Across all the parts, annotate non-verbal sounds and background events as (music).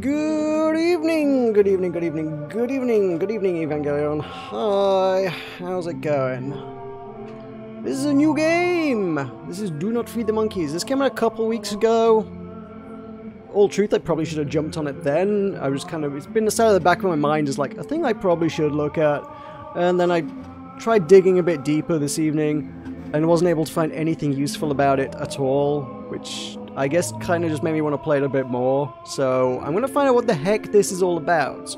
Good evening, good evening, good evening, good evening, good evening, Evangelion. Hi, how's it going? This is a new game! This is Do Not Feed the Monkeys. This came out a couple weeks ago. All truth, I probably should have jumped on it then. I was kind of, it's been the side of the back of my mind is like a thing I probably should look at. And then I tried digging a bit deeper this evening and wasn't able to find anything useful about it at all, which I guess kind of just made me want to play it a bit more. So I'm going to find out what the heck this is all about.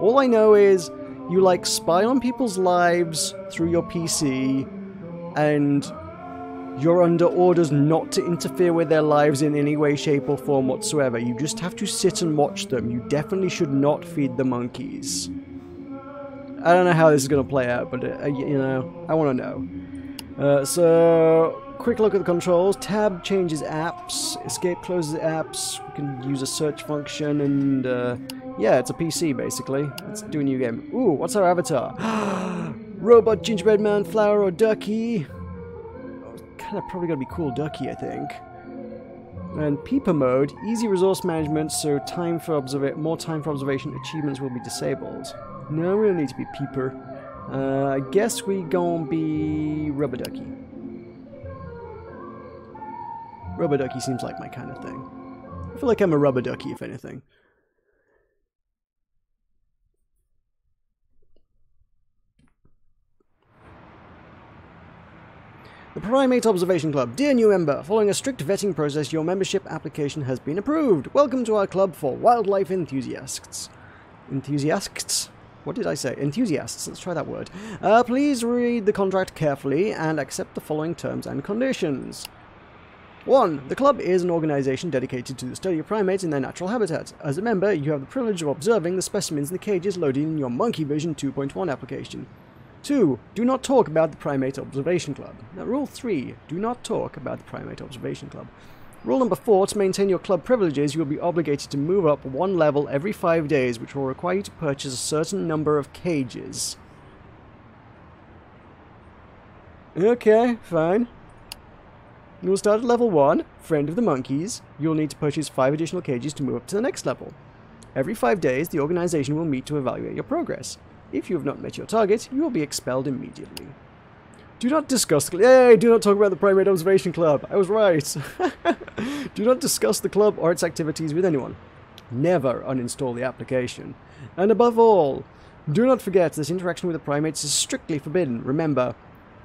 All I know is you like spy on people's lives through your PC and you're under orders not to interfere with their lives in any way, shape, or form whatsoever. You just have to sit and watch them. You definitely should not feed the monkeys. I don't know how this is going to play out, but, uh, you know, I want to know. Uh, so, quick look at the controls. Tab changes apps. Escape closes apps. We can use a search function, and uh, yeah, it's a PC basically. Let's do a new game. Ooh, what's our avatar? (gasps) Robot, gingerbread man, flower, or ducky? Kind of probably gonna be cool ducky, I think. And peeper mode, easy resource management, so time for observa more time for observation achievements will be disabled. No, we don't need to be peeper. Uh, I guess we gonna be rubber ducky. Rubber ducky seems like my kind of thing. I feel like I'm a rubber ducky, if anything. The Primate Observation Club. Dear new member, following a strict vetting process, your membership application has been approved. Welcome to our club for wildlife enthusiasts. Enthusiasts? What did I say? Enthusiasts. Let's try that word. Uh, please read the contract carefully and accept the following terms and conditions. 1. The club is an organization dedicated to the study of primates in their natural habitat. As a member, you have the privilege of observing the specimens in the cages loaded in your Monkey Vision 2.1 application. 2. Do not talk about the Primate Observation Club. Now, rule 3. Do not talk about the Primate Observation Club. Rule number 4. To maintain your club privileges, you will be obligated to move up one level every 5 days, which will require you to purchase a certain number of cages. Okay, fine. You will start at level 1, Friend of the Monkeys. You'll need to purchase 5 additional cages to move up to the next level. Every 5 days, the organization will meet to evaluate your progress. If you have not met your target, you will be expelled immediately. Do not discuss... Yay! Do not talk about the Primate Observation Club. I was right. (laughs) do not discuss the club or its activities with anyone. Never uninstall the application. And above all, do not forget that interaction with the primates is strictly forbidden. Remember,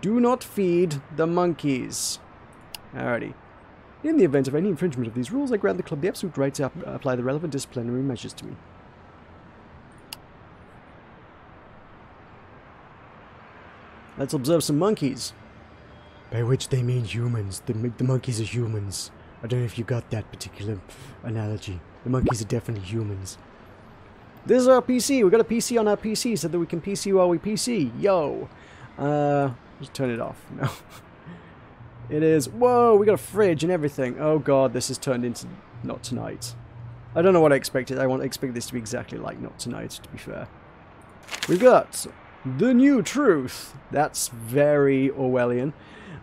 do not feed the monkeys. Alrighty. In the event of any infringement of these rules, I grant the club the absolute right to apply the relevant disciplinary measures to me. Let's observe some monkeys. By which they mean humans. The, the monkeys are humans. I don't know if you got that particular analogy. The monkeys are definitely humans. This is our PC. We got a PC on our PC so that we can PC while we PC. Yo. Uh, just turn it off. No. (laughs) it is. Whoa, we got a fridge and everything. Oh god, this has turned into not tonight. I don't know what I expected. I want expect this to be exactly like not tonight, to be fair. We've got the new truth. That's very Orwellian.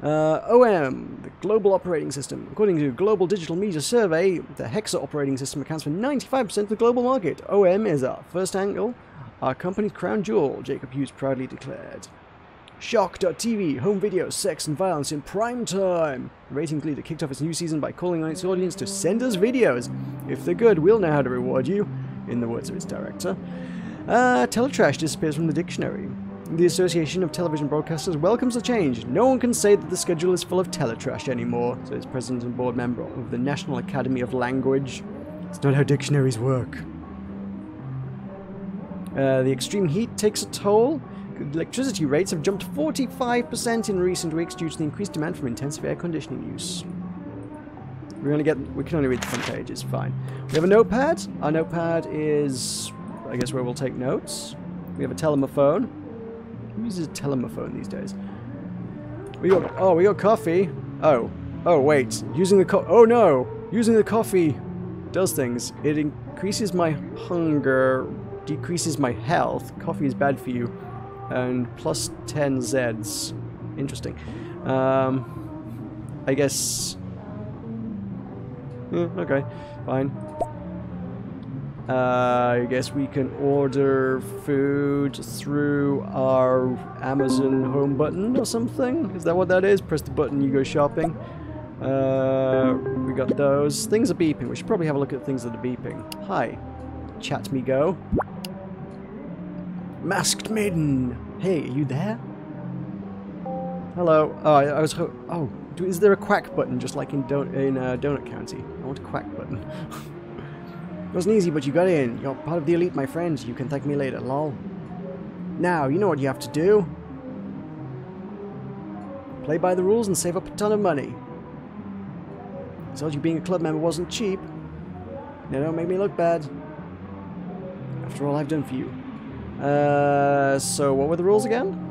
Uh, OM, the Global Operating System. According to Global Digital Media Survey, the Hexa operating system accounts for 95% of the global market. OM is our first angle, our company's crown jewel, Jacob Hughes proudly declared. Shock.tv, home video, sex and violence in prime time. Ratings leader kicked off its new season by calling on its audience to send us videos. If they're good, we'll know how to reward you, in the words of its director. Uh, teletrash disappears from the dictionary. The Association of Television Broadcasters welcomes the change. No one can say that the schedule is full of teletrash anymore, says president and board member of the National Academy of Language. It's not how dictionaries work. Uh, the extreme heat takes a toll. Electricity rates have jumped 45% in recent weeks due to the increased demand from intensive air conditioning use. We're get. We can only read the front page. It's fine. We have a notepad. Our notepad is, I guess, where we'll take notes. We have a telephone. Who uses a telephone these days? We got. Oh, we got coffee. Oh. Oh wait. Using the co. Oh no. Using the coffee does things. It increases my hunger, decreases my health. Coffee is bad for you and plus 10 Zs. Interesting. Um, I guess... Yeah, okay, fine. Uh, I guess we can order food through our Amazon home button or something. Is that what that is? Press the button, you go shopping. Uh, we got those. Things are beeping. We should probably have a look at things that are beeping. Hi. Chat me go. Masked Maiden. Hey, are you there? Hello. Oh, I, was. oh, do, is there a quack button just like in, Don in uh, Donut County? I want a quack button. it (laughs) wasn't easy, but you got in. You're part of the elite, my friend. You can thank me later, lol. Now, you know what you have to do. Play by the rules and save up a ton of money. Told you being a club member wasn't cheap. Now don't make me look bad. After all I've done for you. Uh, so what were the rules again?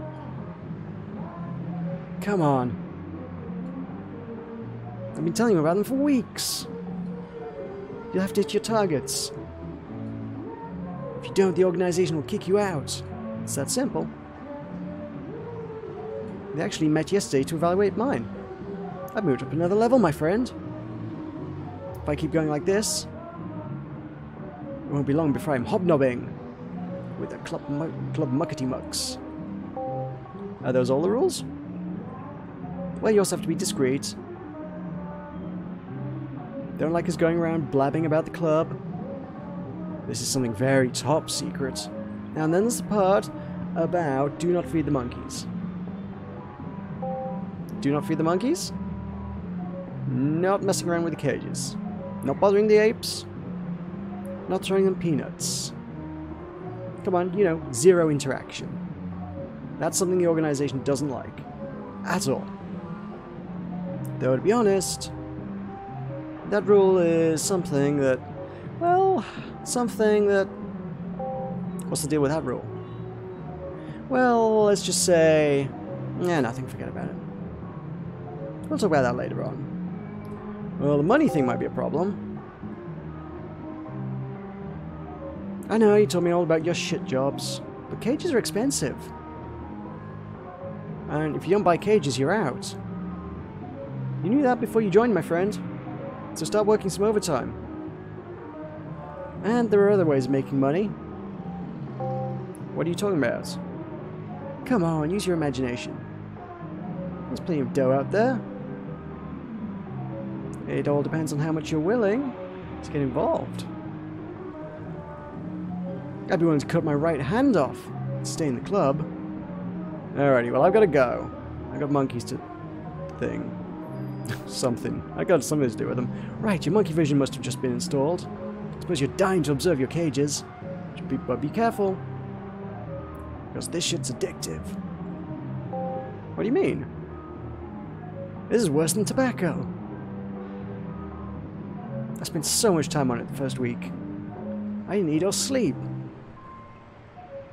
Come on. I've been telling you about them for weeks. You'll have to hit your targets. If you don't, the organization will kick you out. It's that simple. They actually met yesterday to evaluate mine. I've moved up another level, my friend. If I keep going like this, it won't be long before I'm hobnobbing with the club, club muckety mucks. Are those all the rules? Well, you also have to be discreet. Don't like us going around blabbing about the club. This is something very top secret. And then there's the part about do not feed the monkeys. Do not feed the monkeys? Not messing around with the cages. Not bothering the apes. Not throwing them peanuts. Come on, you know, zero interaction. That's something the organization doesn't like. At all. Though, to be honest, that rule is something that, well, something that... What's the deal with that rule? Well, let's just say... Yeah, nothing, forget about it. We'll talk about that later on. Well, the money thing might be a problem. I know, you told me all about your shit jobs, but cages are expensive. And if you don't buy cages, you're out. You knew that before you joined, my friend. So start working some overtime. And there are other ways of making money. What are you talking about? Come on, use your imagination. There's plenty of dough out there. It all depends on how much you're willing to get involved. I'd be willing to cut my right hand off stay in the club. Alrighty, well I've got to go. I've got monkeys to thing. (laughs) something. I got something to do with them. Right, your monkey vision must have just been installed. I Suppose you're dying to observe your cages. Be, but be careful. Because this shit's addictive. What do you mean? This is worse than tobacco. I spent so much time on it the first week. I didn't or sleep.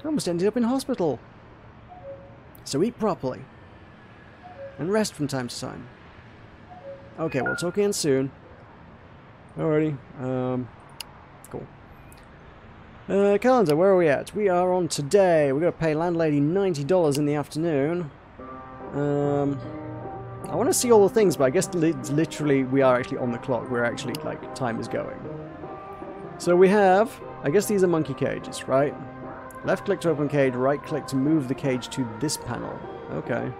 I almost ended up in hospital. So eat properly. And rest from time to time. Okay, we'll talk again soon. Alrighty. Um, cool. Uh, calendar, where are we at? We are on today. We're going to pay landlady $90 in the afternoon. Um, I want to see all the things, but I guess li literally we are actually on the clock. We're actually, like, time is going. So we have, I guess these are monkey cages, right? Left click to open cage, right click to move the cage to this panel. Okay.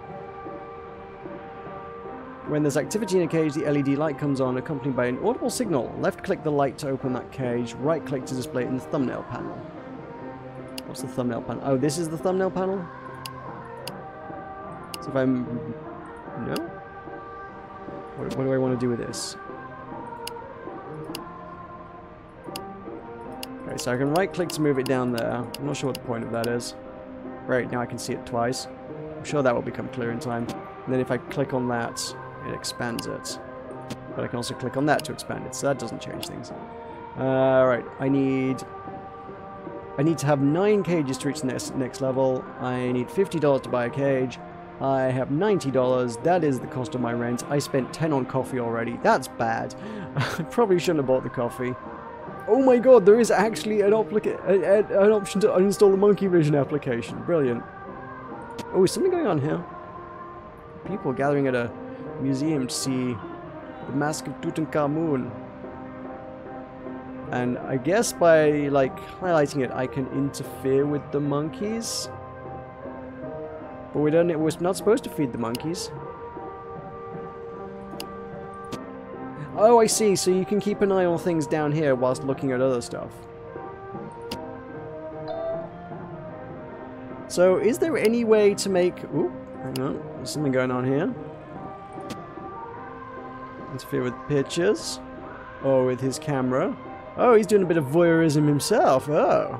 When there's activity in a cage, the LED light comes on, accompanied by an audible signal. Left-click the light to open that cage, right-click to display it in the thumbnail panel. What's the thumbnail panel? Oh, this is the thumbnail panel? So if I'm... No? What, what do I want to do with this? Okay, so I can right-click to move it down there. I'm not sure what the point of that is. Right, now I can see it twice. I'm sure that will become clear in time. And then if I click on that, it expands it. But I can also click on that to expand it, so that doesn't change things. Uh, I need... I need to have 9 cages to reach the next, next level. I need $50 to buy a cage. I have $90. That is the cost of my rent. I spent 10 on coffee already. That's bad. (laughs) I probably shouldn't have bought the coffee. Oh my god, there is actually an, an option to uninstall the Monkey Vision application. Brilliant. Oh, is something going on here? People gathering at a museum to see the Mask of Tutankhamun. And I guess by, like, highlighting it, I can interfere with the monkeys. But we don't, we're not supposed to feed the monkeys. Oh, I see. So you can keep an eye on things down here whilst looking at other stuff. So, is there any way to make... Ooh, hang on. There's something going on here. Interfere with pictures. Or with his camera. Oh, he's doing a bit of voyeurism himself. Oh.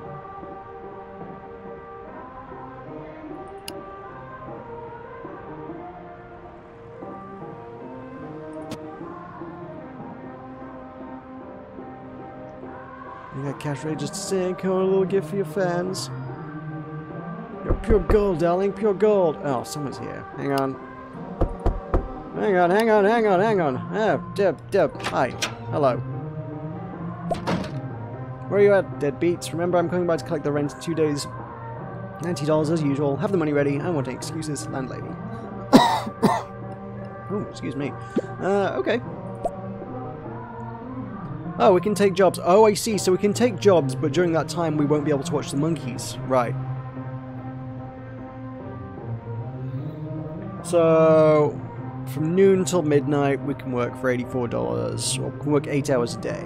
Cash to sing, come a little gift for your fans. You're pure gold, darling, pure gold. Oh, someone's here. Hang on. Hang on, hang on, hang on, hang on. Oh, Deb, Deb, hi. Hello. Where are you at, deadbeats? Remember, I'm coming by to collect the rent in two days. $90 as usual. Have the money ready. I want excuses, landlady. (coughs) (coughs) oh, excuse me. Uh, okay. Oh, we can take jobs. Oh, I see. So we can take jobs, but during that time we won't be able to watch the monkeys. Right. So, from noon till midnight, we can work for $84, or can work 8 hours a day.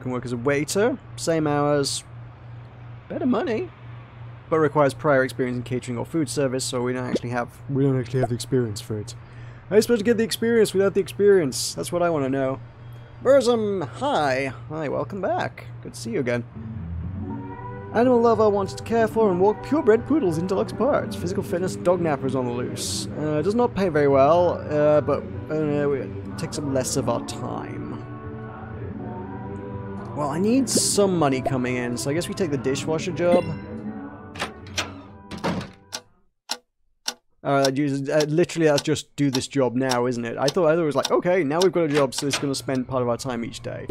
Can work as a waiter, same hours, better money, but requires prior experience in catering or food service, so we don't actually have we don't actually have the experience for it. How are you supposed to get the experience without the experience? That's what I want to know. Burzum, hi. Hi, welcome back. Good to see you again. Animal lover wants to care for and walk purebred poodles in deluxe parts. Physical fitness dog nappers on the loose. Uh, does not pay very well, uh, but uh, it takes up less of our time. Well, I need some money coming in, so I guess we take the dishwasher job. Uh, uh, literally, that's just do this job now, isn't it? I thought, I thought it was like, okay, now we've got a job, so it's going to spend part of our time each day.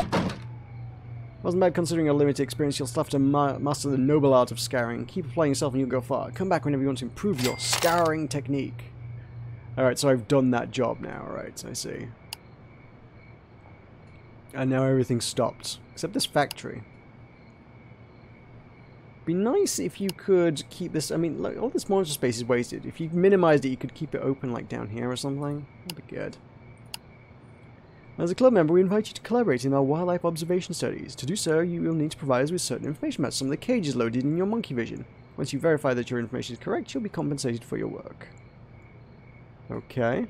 Wasn't bad considering your limited experience, you'll still have to ma master the noble art of scouring. Keep applying yourself and you'll go far. Come back whenever you want to improve your scouring technique. Alright, so I've done that job now, right, I see. And now everything's stopped. Except this factory. Be nice if you could keep this, I mean, like, all this monster space is wasted. If you minimized it, you could keep it open, like, down here or something. That'd be good. As a club member, we invite you to collaborate in our wildlife observation studies. To do so, you will need to provide us with certain information about some of the cages loaded in your monkey vision. Once you verify that your information is correct, you'll be compensated for your work. Okay.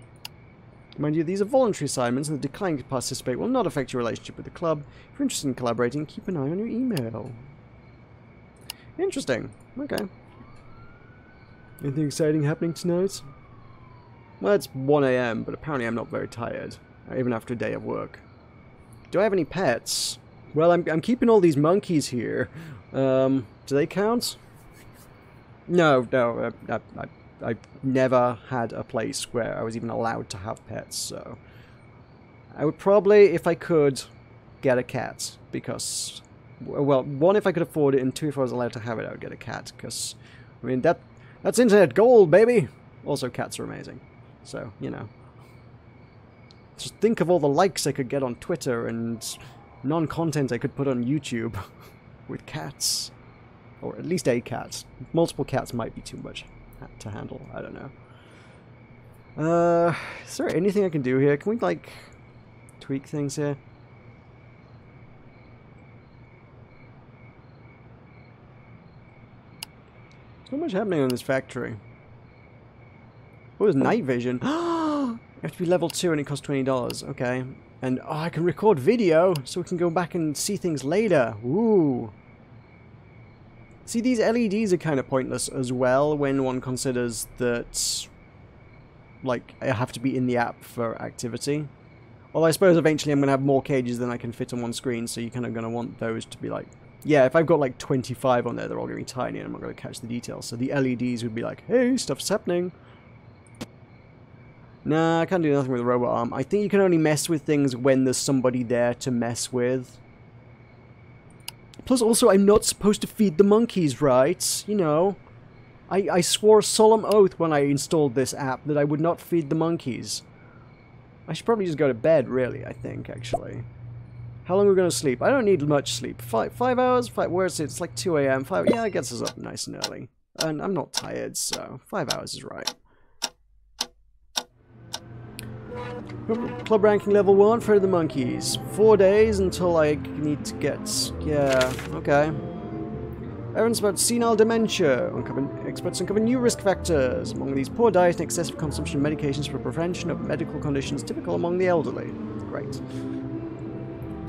Mind you, these are voluntary assignments, and the decline to participate will not affect your relationship with the club. If you're interested in collaborating, keep an eye on your email. Interesting. Okay. Anything exciting happening tonight? Well, it's 1am, but apparently I'm not very tired, even after a day of work. Do I have any pets? Well, I'm, I'm keeping all these monkeys here. Um, do they count? No, no, I, I, I've never had a place where I was even allowed to have pets, so... I would probably, if I could, get a cat, because well, one, if I could afford it, and two, if I was allowed to have it, I would get a cat, because, I mean, that that's internet gold, baby! Also, cats are amazing. So, you know. Just think of all the likes I could get on Twitter, and non-content I could put on YouTube (laughs) with cats. Or at least a cat. Multiple cats might be too much to handle, I don't know. Uh, is there anything I can do here? Can we, like, tweak things here? So much happening on this factory. What was oh. night vision? (gasps) you have to be level 2 and it costs $20. Okay. And oh, I can record video so we can go back and see things later. Ooh. See, these LEDs are kind of pointless as well when one considers that, like, I have to be in the app for activity. Well, I suppose eventually I'm going to have more cages than I can fit on one screen, so you're kind of going to want those to be, like, yeah, if I've got like 25 on there, they're all going to be tiny and I'm not going to catch the details. So the LEDs would be like, hey, stuff's happening. Nah, I can't do nothing with the robot arm. I think you can only mess with things when there's somebody there to mess with. Plus, also, I'm not supposed to feed the monkeys, right? You know, I, I swore a solemn oath when I installed this app that I would not feed the monkeys. I should probably just go to bed, really, I think, actually. How long are we going to sleep? I don't need much sleep. Five, five hours? Five, where is it? It's like 2 a.m. Five, yeah, it gets us up nice and early. And I'm not tired, so five hours is right. Club ranking level 1 for the monkeys. Four days until I need to get... Yeah, okay. Evidence about senile dementia. Uncover, experts uncover new risk factors. Among these, poor diet and excessive consumption of medications for prevention of medical conditions typical among the elderly. Great.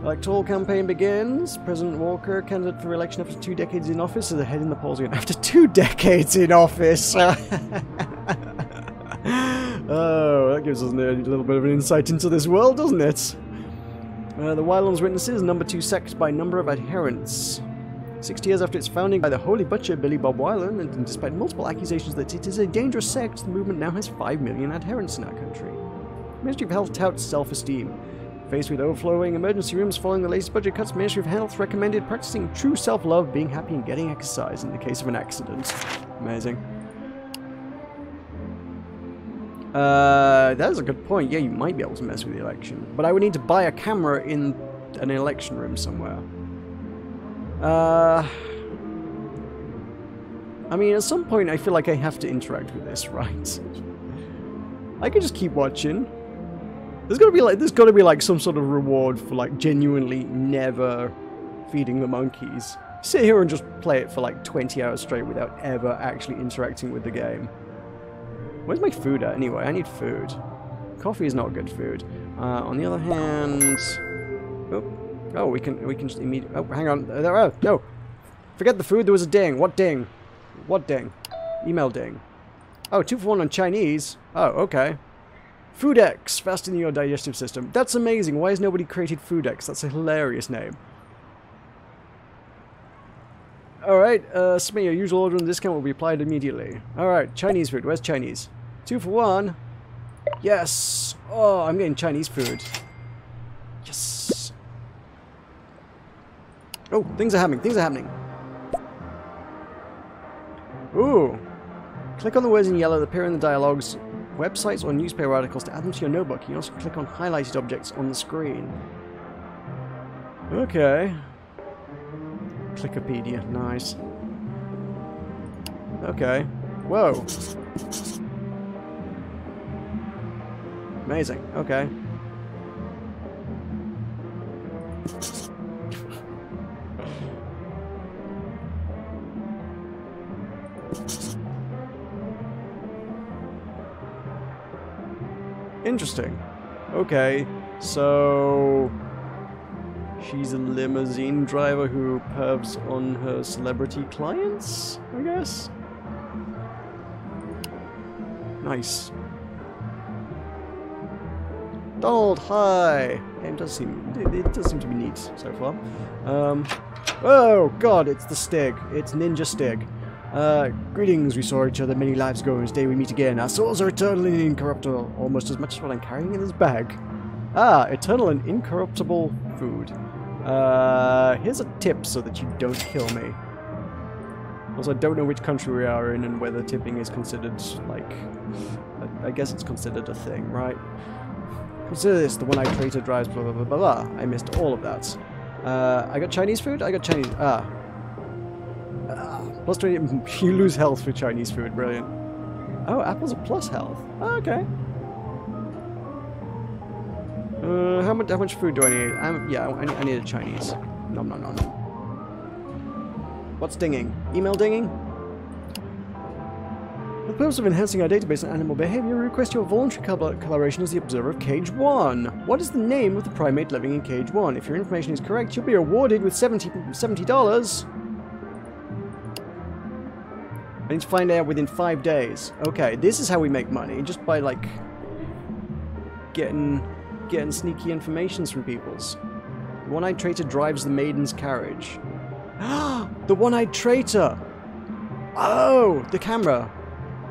Electoral campaign begins. President Walker, candidate for election after two decades in office, is ahead in the polls again. (laughs) After two decades in office! (laughs) oh, that gives us a little bit of an insight into this world, doesn't it? Uh, the Wylands witnesses, number two sect by number of adherents. 60 years after its founding by the Holy Butcher Billy Bob Wyland, and despite multiple accusations that it is a dangerous sect, the movement now has 5 million adherents in our country. Ministry of Health touts self-esteem. Faced with overflowing emergency rooms following the latest budget cuts, Ministry of Health recommended practicing true self-love, being happy and getting exercise in the case of an accident. Amazing. Uh, that is a good point. Yeah, you might be able to mess with the election. But I would need to buy a camera in an election room somewhere. Uh... I mean, at some point I feel like I have to interact with this, (laughs) right? I could just keep watching. There's gotta be like there's gotta be like some sort of reward for like genuinely never feeding the monkeys. Sit here and just play it for like 20 hours straight without ever actually interacting with the game. Where's my food at anyway? I need food. Coffee is not good food. Uh, on the other hand, oh, oh, we can we can just immediately. Oh, hang on. There, oh, no. Forget the food. There was a ding. What ding? What ding? Email ding. Oh, two for one on Chinese. Oh, okay. Foodex, fastening your digestive system. That's amazing. Why has nobody created Foodex? That's a hilarious name. Alright, uh, submit your usual order and discount will be applied immediately. Alright, Chinese food. Where's Chinese? Two for one. Yes! Oh, I'm getting Chinese food. Yes! Oh, things are happening. Things are happening. Ooh. Click on the words in yellow that appear in the dialogues websites or newspaper articles to add them to your notebook. You can also click on highlighted objects on the screen. Okay. Clickopedia, nice. Okay. Whoa. Amazing, okay. Interesting. Okay, so... She's a limousine driver who pervs on her celebrity clients, I guess? Nice. Donald, hi! Game does seem, it, it, does seem to be neat so far. Um, oh god, it's the Stig. It's Ninja Stig. Uh, greetings, we saw each other many lives ago, and today we meet again. Our souls are eternal and incorruptible, almost as much as what I'm carrying in this bag. Ah, eternal and incorruptible food. Uh, here's a tip so that you don't kill me. Also, I don't know which country we are in and whether tipping is considered, like, I, I guess it's considered a thing, right? Consider this, the one-eyed traitor drives blah blah blah blah blah. I missed all of that. Uh, I got Chinese food? I got Chinese, ah, Plus 20, (laughs) you lose health for Chinese food, brilliant. Oh, apples are plus health. Oh, okay. Uh, how much how much food do I need? I'm, yeah, I, I need a Chinese. Nom nom nom nom. What's dinging? Email dinging? For the purpose of enhancing our database on animal behavior, we request your voluntary collaboration as the observer of Cage 1. What is the name of the primate living in Cage 1? If your information is correct, you'll be awarded with $70, $70 I need to find out within five days. Okay, this is how we make money, just by, like, getting, getting sneaky informations from peoples. The one-eyed traitor drives the maiden's carriage. Ah! (gasps) The one-eyed traitor! Oh, the camera.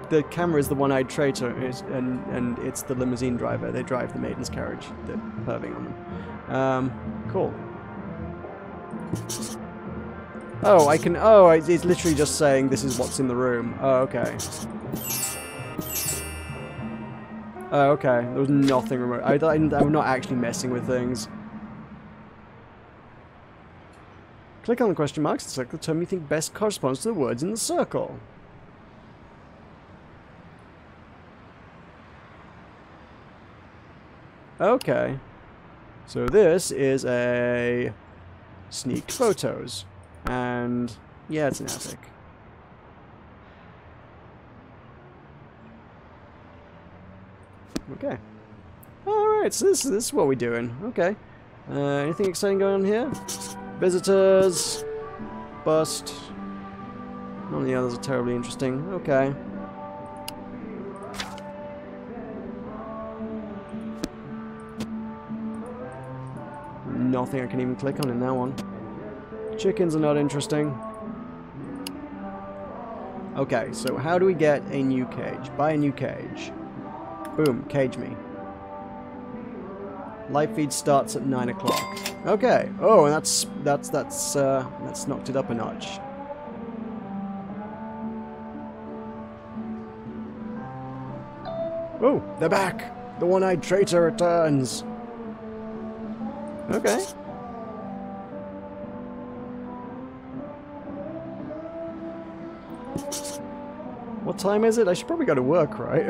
The camera is the one-eyed traitor, and, and it's the limousine driver. They drive the maiden's carriage. They're perving on them. Um, cool. Oh, I can... Oh, it's literally just saying this is what's in the room. Oh, okay. Oh, okay. There was nothing remote. I, I'm not actually messing with things. Click on the question marks to select the term you think best corresponds to the words in the circle. Okay. So this is a sneak photos. And yeah, it's an attic. Okay. Alright, so this, this is what we're doing. Okay. Uh, anything exciting going on here? Visitors. Bust. None of the others are terribly interesting. Okay. Nothing I can even click on in that one. Chickens are not interesting. Okay, so how do we get a new cage? Buy a new cage. Boom, cage me. Live feed starts at 9 o'clock. Okay. Oh, and that's, that's, that's, uh, that's knocked it up a notch. Oh, they're back! The one-eyed traitor returns! Okay. What time is it? I should probably go to work, right? (laughs)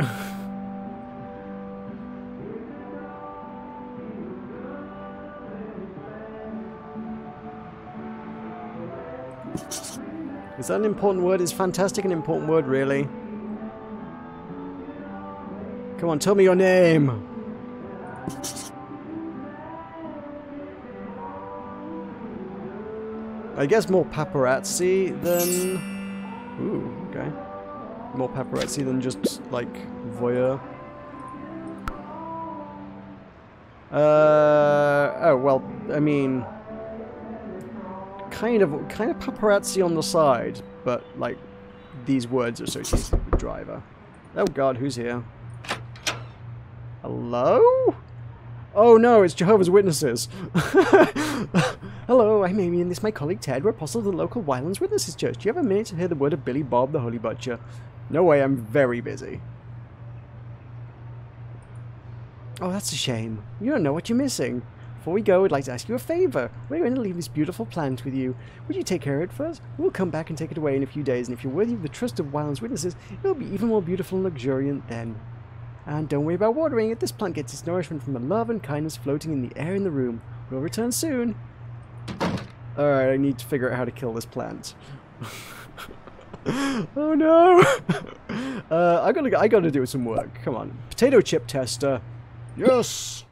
Is that an important word? Is fantastic an important word, really? Come on, tell me your name! I guess more paparazzi than... Ooh, okay. More paparazzi than just, like, voyeur. Uh, oh, well, I mean... Kind of, kind of paparazzi on the side, but, like, these words are associated with driver. Oh god, who's here? Hello? Oh no, it's Jehovah's Witnesses. (laughs) Hello, I'm Amy and this is my colleague Ted. We're apostles of the local Wyland's Witnesses Church. Do you have a minute to hear the word of Billy Bob, the Holy Butcher? No way, I'm very busy. Oh, that's a shame. You don't know what you're missing. Before we go, I'd like to ask you a favor. We're going to leave this beautiful plant with you. Would you take care of it first? We'll come back and take it away in a few days, and if you're worthy of the trust of Wyland's Witnesses, it'll be even more beautiful and luxuriant then. And don't worry about watering it. This plant gets its nourishment from the love and kindness floating in the air in the room. We'll return soon. Alright, I need to figure out how to kill this plant. (laughs) (laughs) oh no! (laughs) uh, I gotta, I gotta do some work. Come on, potato chip tester. Yes.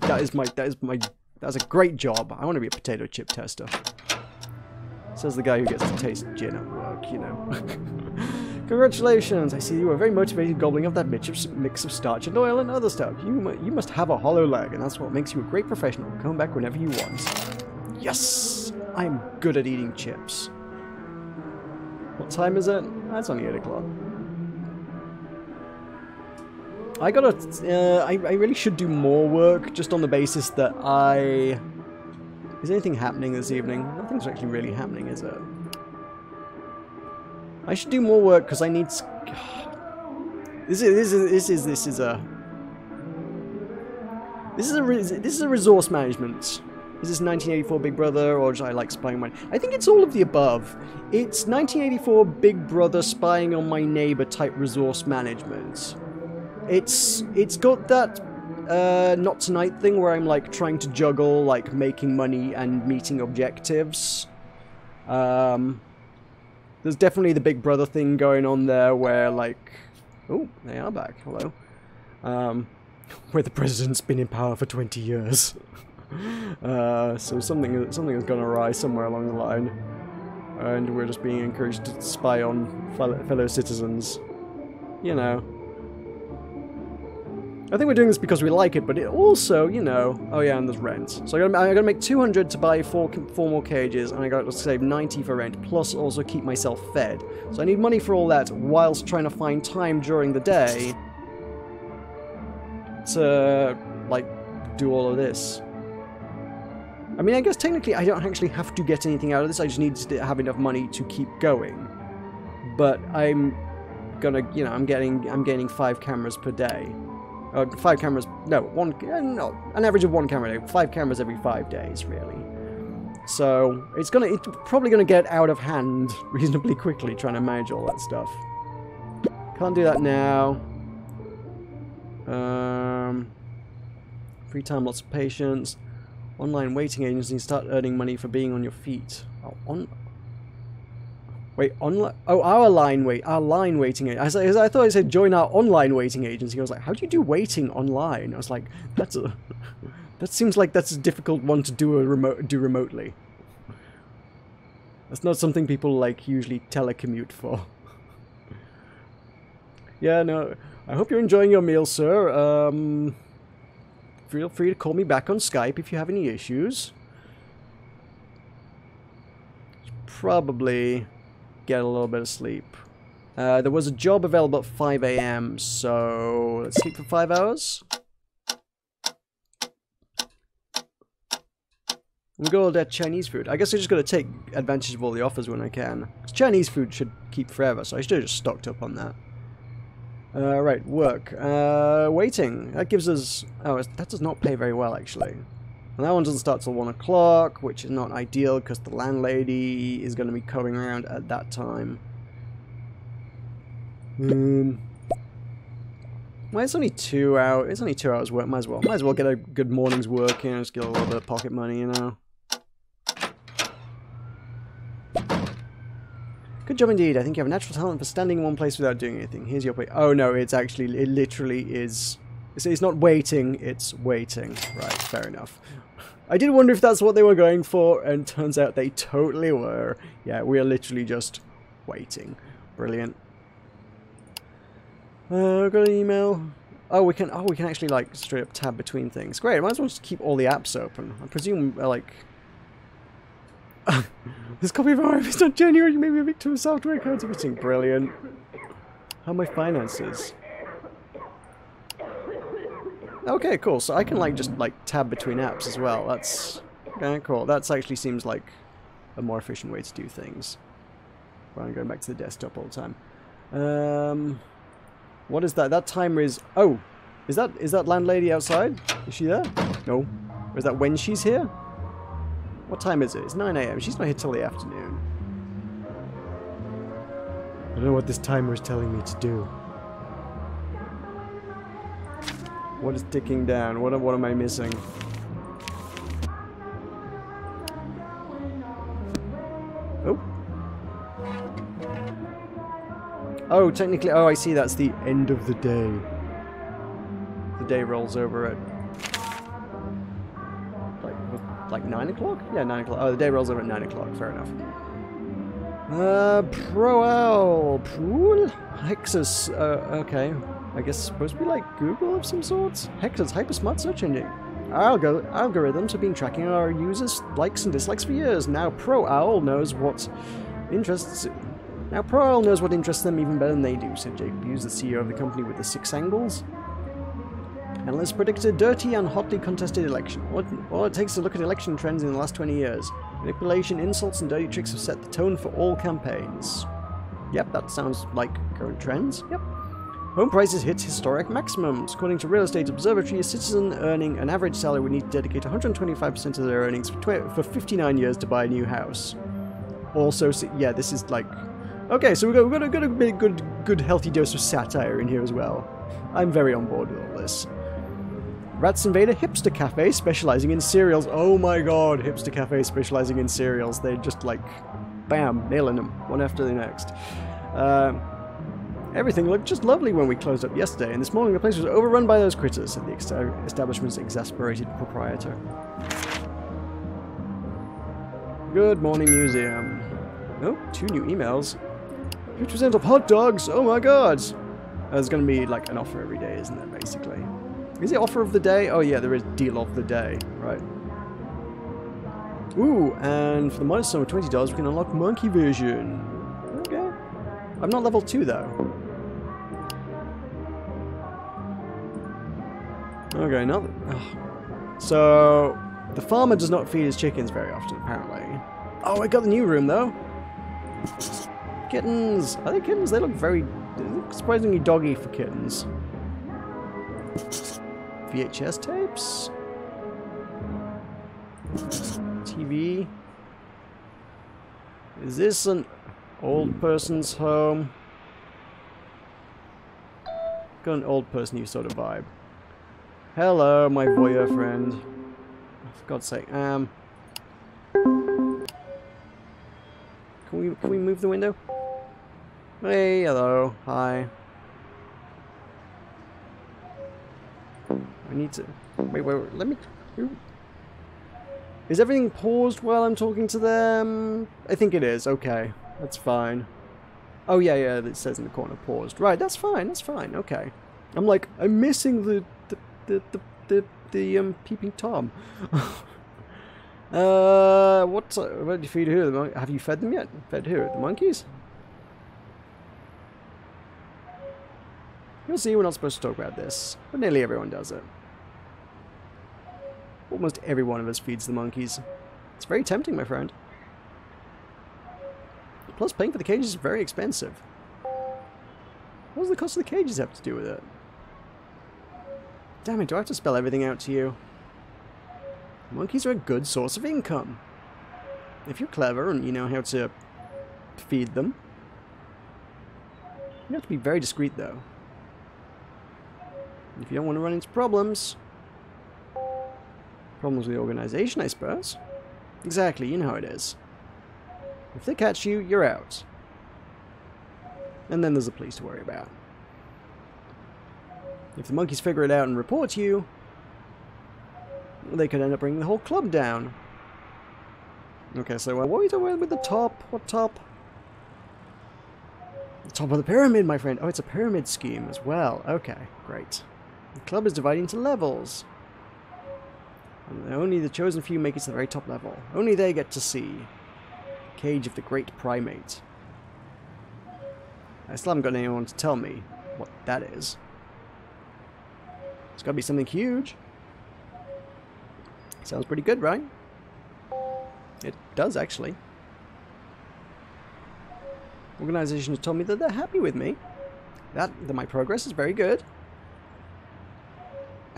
That is my, that is my, that's a great job. I want to be a potato chip tester. Says the guy who gets to taste gin at work, you know. (laughs) Congratulations! I see you are very motivated gobbling up that mix of starch and oil and other stuff. You, you must have a hollow leg, and that's what makes you a great professional. Come back whenever you want. Yes! I'm good at eating chips. What time is it? That's only 8 o'clock. I gotta... Uh, I, I really should do more work, just on the basis that I... Is anything happening this evening? Nothing's actually really happening, is it? I should do more work, because I need... This is, this is, this is, this is a... This is a, this is a resource management is this 1984 Big Brother or do I like spying on my... I think it's all of the above. It's 1984 Big Brother spying on my neighbor type resource management. It's it's got that uh, not tonight thing where I'm like trying to juggle like making money and meeting objectives. Um, there's definitely the Big Brother thing going on there where like... Oh, they are back. Hello. Um, (laughs) where the president's been in power for 20 years. (laughs) (laughs) Uh, so something something has gone awry somewhere along the line, and we're just being encouraged to spy on fellow citizens. You know. I think we're doing this because we like it, but it also, you know, oh yeah, and there's rent. So I gotta, I gotta make 200 to buy four, four more cages, and I gotta save 90 for rent, plus also keep myself fed. So I need money for all that, whilst trying to find time during the day to, like, do all of this. I mean, I guess technically I don't actually have to get anything out of this, I just need to have enough money to keep going. But I'm gonna, you know, I'm getting, I'm gaining five cameras per day. Uh, five cameras, no, one, uh, no, an average of one camera a day, five cameras every five days, really. So it's gonna it's probably gonna get out of hand (laughs) reasonably quickly trying to manage all that stuff. Can't do that now. Um, free time, lots of patience. Online waiting agency, start earning money for being on your feet. Oh, on. Wait, online. Oh, our line wait, our line waiting. I, I thought I said join our online waiting agency. I was like, how do you do waiting online? I was like, that's a. (laughs) that seems like that's a difficult one to do a remote do remotely. That's not something people like usually telecommute for. (laughs) yeah, no. I hope you're enjoying your meal, sir. Um, feel free to call me back on Skype if you have any issues. Probably get a little bit of sleep. Uh, there was a job available at 5 a.m., so let's sleep for five hours. We got all that Chinese food. I guess I just gotta take advantage of all the offers when I can. Chinese food should keep forever, so I should have just stocked up on that. Uh, right, work. Uh, waiting. That gives us... Oh, that does not pay very well, actually. And that one doesn't start till 1 o'clock, which is not ideal because the landlady is going to be coming around at that time. Um, well, it's only two hours. It's only two hours work. Might as well. Might as well get a good morning's work in. Just get a little bit of pocket money, you know. Good job indeed. I think you have a natural talent for standing in one place without doing anything. Here's your plate. Oh no, it's actually, it literally is. It's, it's not waiting, it's waiting. Right, fair enough. I did wonder if that's what they were going for, and turns out they totally were. Yeah, we are literally just waiting. Brilliant. Uh, got an email. Oh, we can. Oh, we can actually like straight up tab between things. Great. I might as well just keep all the apps open. I presume uh, like (laughs) this copy of our is not genuine. You may be a victim of software counterfeiting. Brilliant. How are my finances? Okay, cool. So I can like just like tab between apps as well. That's okay, cool. That actually seems like a more efficient way to do things. Than going back to the desktop all the time. Um, what is that? That timer is. Oh, is that is that landlady outside? Is she there? No. Or is that when she's here? What time is it? It's 9 a.m. She's not here till the afternoon. I don't know what this timer is telling me to do. What is ticking down? What, what am I missing? Oh. Oh, technically, oh, I see, that's the end of the day. The day rolls over at like 9 o'clock? Yeah, 9 o'clock. Oh, the day rolls over at 9 o'clock. Fair enough. Uh, Prowl. Pool? Hexus. Uh, okay. I guess supposed to be like Google of some sorts? Hexus, hyper smart search engine. Algo algorithms have been tracking our users' likes and dislikes for years. Now ProOwl knows what interests... Now ProOwl knows what interests them even better than they do, said Jake Hughes, the CEO of the company with the six angles. Analysts predict a dirty and hotly contested election. All it takes a look at election trends in the last 20 years. Manipulation, insults, and dirty tricks have set the tone for all campaigns. Yep, that sounds like current trends. Yep. Home prices hit historic maximums. According to Real Estate Observatory, a citizen earning an average salary would need to dedicate 125% of their earnings for, for 59 years to buy a new house. Also, yeah, this is like... Okay, so we've got, we've got, a, got a good, good, healthy dose of satire in here as well. I'm very on board with all this. Rats Invader Hipster Cafe specializing in cereals. Oh my god, Hipster Cafe specializing in cereals. They're just like, bam, nailing them one after the next. Uh, everything looked just lovely when we closed up yesterday, and this morning the place was overrun by those critters, said the establishment's exasperated proprietor. Good morning, museum. Oh, two new emails. 50% of hot dogs! Oh my god! There's gonna be like an offer every day, isn't there, basically? Is it offer of the day? Oh yeah, there is deal of the day. Right. Ooh, and for the minus sum of $20, we can unlock monkey vision. Okay. I'm not level 2 though. Okay, now... So, the farmer does not feed his chickens very often, apparently. Oh, I got the new room, though. Kittens. Are they kittens? They look very... They look surprisingly doggy for kittens. VHS tapes. TV. Is this an old person's home? Got an old person you sort of vibe. Hello, my voyeur friend. For God's sake. Um. Can we can we move the window? Hey, hello, hi. I need to wait, wait, wait. Let me. Is everything paused while I'm talking to them? I think it is. Okay, that's fine. Oh yeah, yeah. It says in the corner paused. Right, that's fine. That's fine. Okay. I'm like I'm missing the the the the, the um peeping tom. (laughs) uh, what? Uh, what did you feed who? Have you fed them yet? Fed who? The monkeys? You'll see, we're not supposed to talk about this, but nearly everyone does it. Almost every one of us feeds the monkeys. It's very tempting, my friend. Plus, paying for the cages is very expensive. What does the cost of the cages have to do with it? Damn it, do I have to spell everything out to you? Monkeys are a good source of income. If you're clever and you know how to feed them. You have to be very discreet, though. If you don't want to run into problems. Problems with the organization, I suppose. Exactly, you know how it is. If they catch you, you're out. And then there's the police to worry about. If the monkeys figure it out and report you, they could end up bringing the whole club down. Okay, so uh, what are you doing with the top? What top? The top of the pyramid, my friend. Oh, it's a pyramid scheme as well. Okay, great. The club is divided into levels. And only the chosen few make it to the very top level. Only they get to see Cage of the Great Primate. I still haven't got anyone to tell me what that is. It's got to be something huge. Sounds pretty good, right? It does, actually. Organization has told me that they're happy with me. That, that my progress is very good.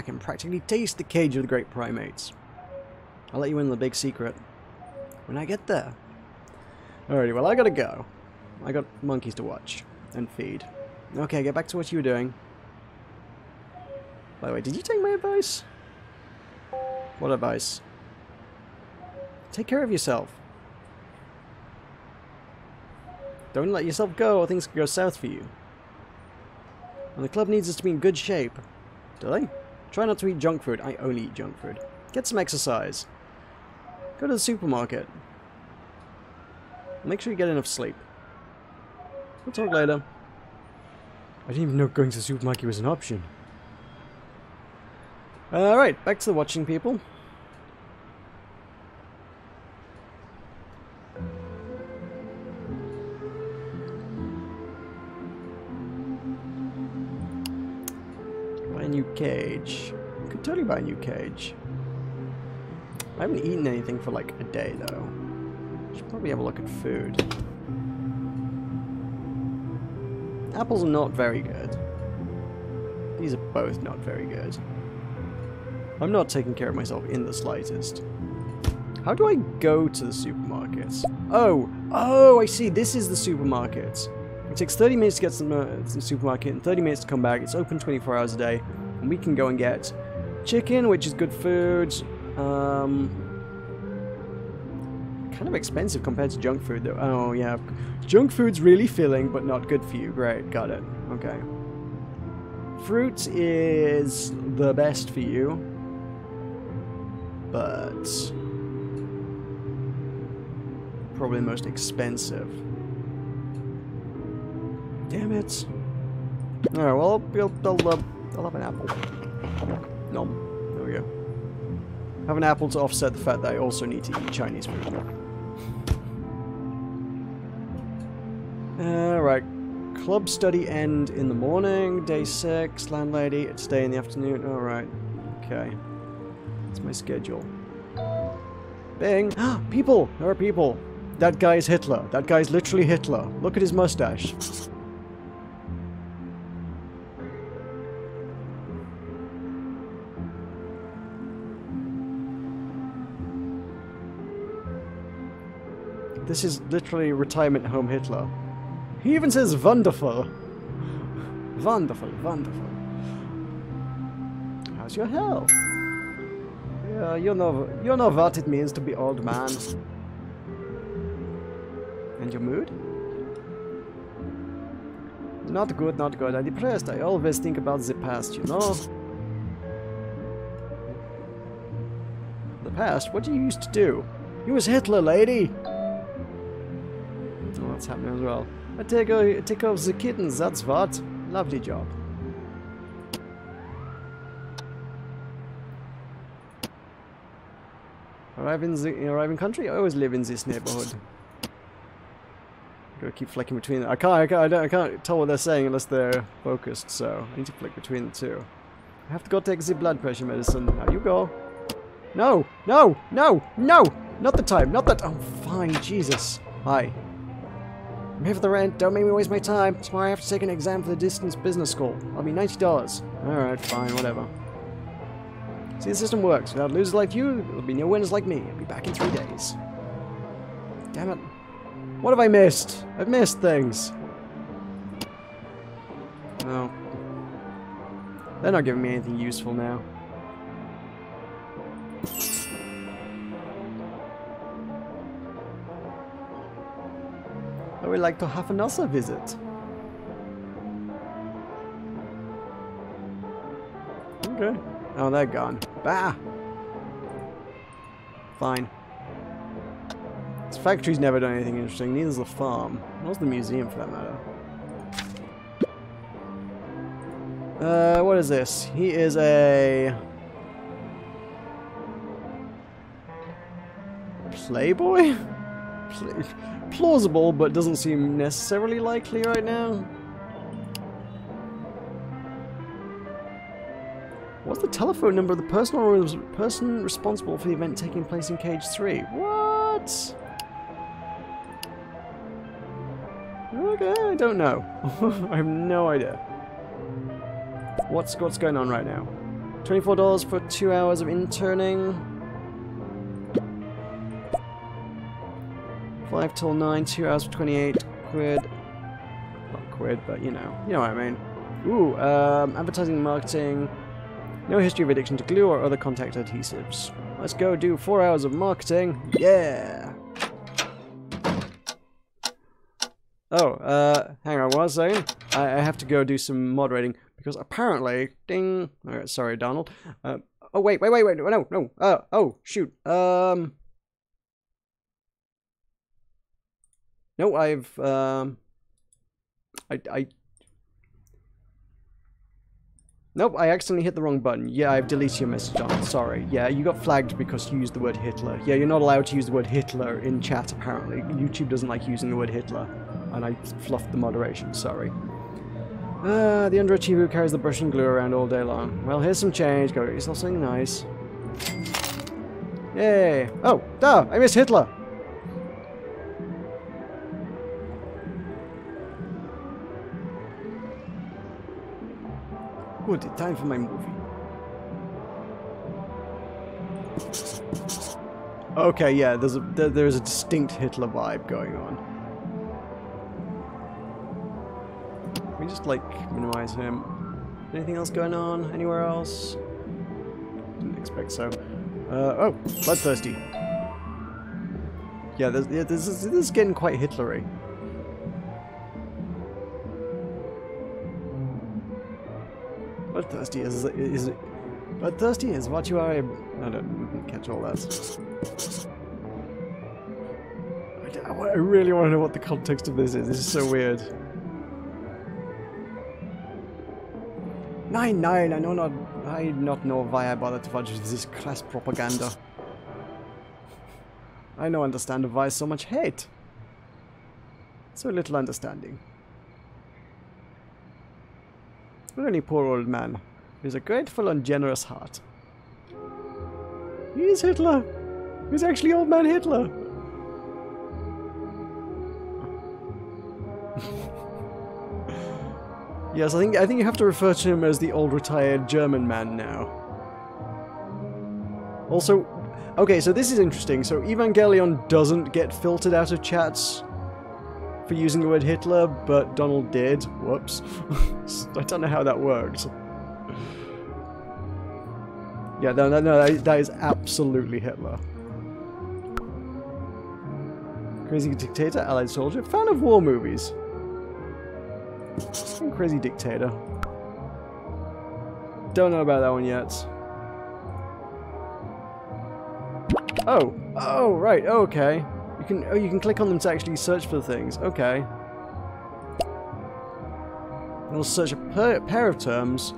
I can practically taste the cage of the great primates. I'll let you in the big secret. When I get there. Alrighty, well I gotta go. I got monkeys to watch. And feed. Okay, get back to what you were doing. By the way, did you take my advice? What advice? Take care of yourself. Don't let yourself go or things can go south for you. And the club needs us to be in good shape. Do they? Try not to eat junk food. I only eat junk food. Get some exercise. Go to the supermarket. Make sure you get enough sleep. We'll talk later. I didn't even know going to the supermarket was an option. Alright, back to the watching people. Cage. Could totally buy a new cage. I haven't eaten anything for like a day though. Should probably have a look at food. Apples are not very good. These are both not very good. I'm not taking care of myself in the slightest. How do I go to the supermarket? Oh, oh, I see. This is the supermarket. It takes 30 minutes to get to the supermarket and 30 minutes to come back. It's open 24 hours a day. And we can go and get chicken, which is good food. Um, kind of expensive compared to junk food, though. Oh, yeah. Junk food's really filling, but not good for you. Great, got it. Okay. Fruit is the best for you but probably the most expensive. Damn it. Alright, well, I'll, uh, I'll have an apple. Nom. There we go. Have an apple to offset the fact that I also need to eat Chinese food. Alright. Club study end in the morning. Day 6. Landlady. It's day in the afternoon. Alright. Okay. That's my schedule. Bing! (gasps) people! There are people! That guy's Hitler. That guy's literally Hitler. Look at his mustache. (laughs) This is literally retirement home Hitler. He even says wonderful. Wonderful, wonderful. How's your health? Yeah, you know, you know what it means to be old man. And your mood? Not good, not good. I'm depressed. I always think about the past, you know? The past? What do you used to do? You was Hitler, lady! Happening as well. I take, uh, take off the kittens, that's what. Lovely job. Arrive in the arrive in country? I always live in this neighborhood. Gotta keep flicking between. I can't. I can't. I, don't, I can't tell what they're saying unless they're focused. So I need to flick between the two. I have to go take the blood pressure medicine. Now you go. No! No! No! No! Not the time! Not that. Oh, fine. Jesus. Hi. I'm here for the rent. Don't make me waste my time. Tomorrow I have to take an exam for the distance business school. I'll be ninety dollars. All right. Fine. Whatever. See, the system works. Without losers like you, there'll be no winners like me. I'll be back in three days. Damn it. What have I missed? I've missed things. No. They're not giving me anything useful now. Would like to have another visit. Okay. Oh, they're gone. Bah! Fine. This factory's never done anything interesting, neither's the farm. What's the museum for that matter? Uh, what is this? He is a... Playboy? (laughs) Play plausible, but doesn't seem necessarily likely right now. What's the telephone number of the person person responsible for the event taking place in Cage 3? What? Okay, I don't know. (laughs) I have no idea. What's what's going on right now? $24 for two hours of interning. 5 till 9, 2 hours for 28 quid. Not quid, but you know. You know what I mean. Ooh, um, advertising marketing. No history of addiction to glue or other contact adhesives. Let's go do 4 hours of marketing. Yeah! Oh, uh, hang on, what was I? I, have to go do some moderating, because apparently, ding, sorry, Donald. Uh, oh, wait, wait, wait, wait, no, no, uh, oh, shoot, um, no, I've, um, I, I, Nope, I accidentally hit the wrong button. Yeah, I've deleted your message on. Sorry. Yeah, you got flagged because you used the word Hitler. Yeah, you're not allowed to use the word Hitler in chat, apparently. YouTube doesn't like using the word Hitler and I fluffed the moderation, sorry. Ah, the underachiever who carries the brush and glue around all day long. Well, here's some change. Go get yourself something nice. Yay! Oh, duh! I missed Hitler! Time for my movie. Okay, yeah, there's a there's a distinct Hitler vibe going on. we just like minimize him? Anything else going on? Anywhere else? Didn't expect so. Uh, oh, bloodthirsty. Yeah, this, yeah, this is, this is getting quite Hitlery. Bloodthirsty is is bloodthirsty is what you are. I don't catch all that. I, I really want to know what the context of this is. This is so weird. Nein, nein, I know not. I not know why I bother to watch this class propaganda. I no understand why so much hate. So little understanding. Really poor old man. He's a grateful and generous heart. He is Hitler. He's actually old man Hitler. (laughs) Yes, I think I think you have to refer to him as the old retired German man now. Also, Okay, so this is interesting. So Evangelion doesn't get filtered out of chats for using the word Hitler, but Donald did. Whoops. (laughs) I don't know how that worked. Yeah, no, no, no, that, that is absolutely Hitler. Crazy dictator, allied soldier, fan of war movies. Crazy dictator. Don't know about that one yet. Oh, oh, right, okay. You can, oh, you can click on them to actually search for the things. Okay. I'll search a pair of terms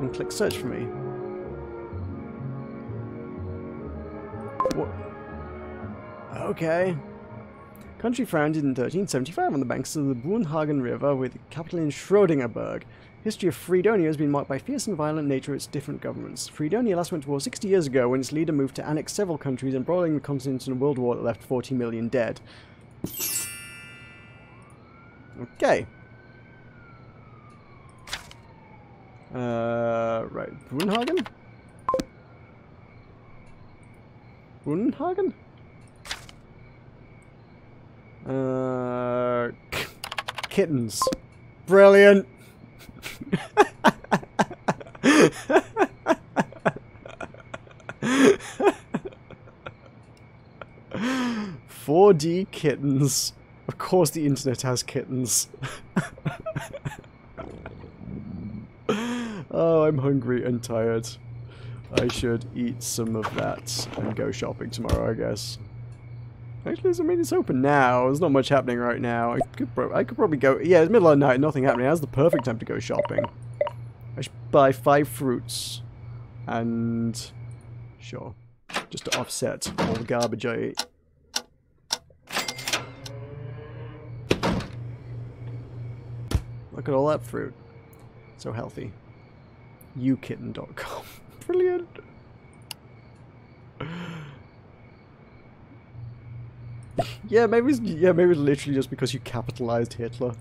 and click search for me. What? Okay. Country founded in 1375 on the banks of the Brunhagen River with capital in Schrodingerberg. History of Fredonia has been marked by fierce and violent nature of its different governments. Fredonia last went to war 60 years ago when its leader moved to annex several countries, embroiling the continent in a world war that left 40 million dead. Okay. Uh, right. Brunhagen? Brunhagen? Uh, kittens. Brilliant. Four D kittens. Of course, the internet has kittens. (laughs) oh, I'm hungry and tired. I should eat some of that and go shopping tomorrow, I guess. Actually, I mean, it's open now. There's not much happening right now. I could, I could probably go... Yeah, it's middle of the night, nothing happening. That's the perfect time to go shopping. I should buy five fruits. And... Sure. Just to offset all the garbage I eat. Look at all that fruit. So healthy. Ukitten.com. (laughs) Brilliant. Yeah, maybe it's, yeah, maybe it's literally just because you capitalized Hitler.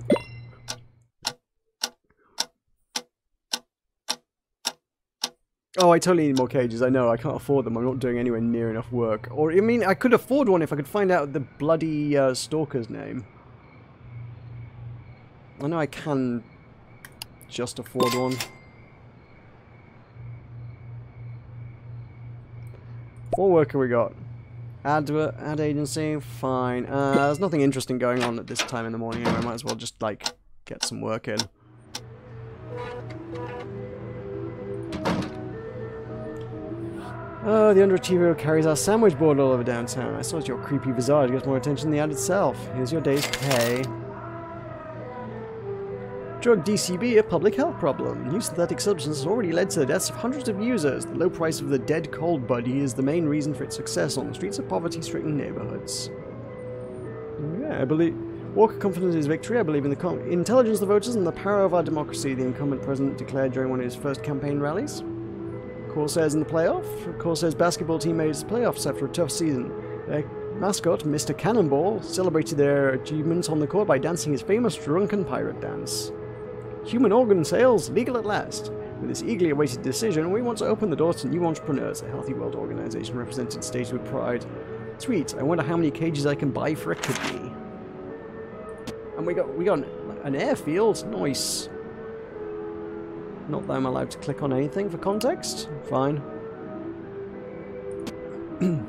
Oh, I totally need more cages. I know, I can't afford them. I'm not doing anywhere near enough work. Or, I mean, I could afford one if I could find out the bloody uh, stalker's name. I know I can just afford one. What work have we got? Ad, ad agency, fine. Uh, there's nothing interesting going on at this time in the morning anyway. Might as well just, like, get some work in. Oh, the underachiever carries our sandwich board all over downtown. I saw your creepy visage gets more attention than the ad itself. Here's your day's pay. Drug DCB, a public health problem. New synthetic substance has already led to the deaths of hundreds of users. The low price of the dead cold buddy is the main reason for its success on the streets of poverty-stricken neighborhoods. Yeah, I believe... Walker confident in his victory. I believe in the intelligence of the voters and the power of our democracy, the incumbent president declared during one of his first campaign rallies. Corsairs in the playoff. Corsairs basketball team made its playoffs after a tough season. Their mascot, Mr. Cannonball, celebrated their achievements on the court by dancing his famous drunken pirate dance. Human organ sales legal at last. With this eagerly awaited decision, we want to open the doors to new entrepreneurs. A healthy world organization represented states with pride. Sweet. I wonder how many cages I can buy for a kidney. And we got we got an, an airfield. Nice. Not that I'm allowed to click on anything for context. Fine. (clears throat)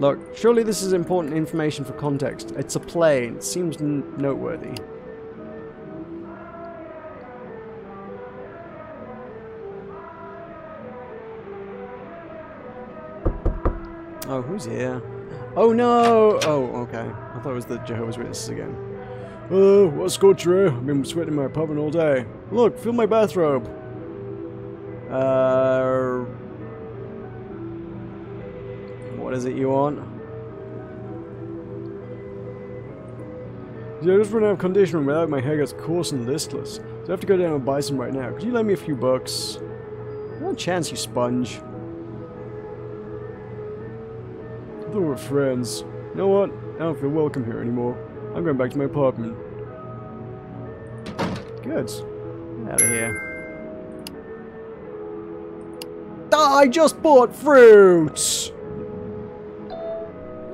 Look, surely this is important information for context. It's a plane. It seems noteworthy. Oh, who's here? Oh no! Oh, okay. I thought it was the Jehovah's Witnesses again. Oh, what a scorcher! I've been sweating in my apartment all day. Look, fill my bathrobe. Uh, what is it you want? Yeah, I just run out of conditioner without my hair gets coarse and listless. So I have to go down and buy some right now. Could you lend me a few bucks? No chance, you sponge. We were friends. You know what? I don't feel welcome here anymore. I'm going back to my apartment. Good. Get out of here. I just bought fruit!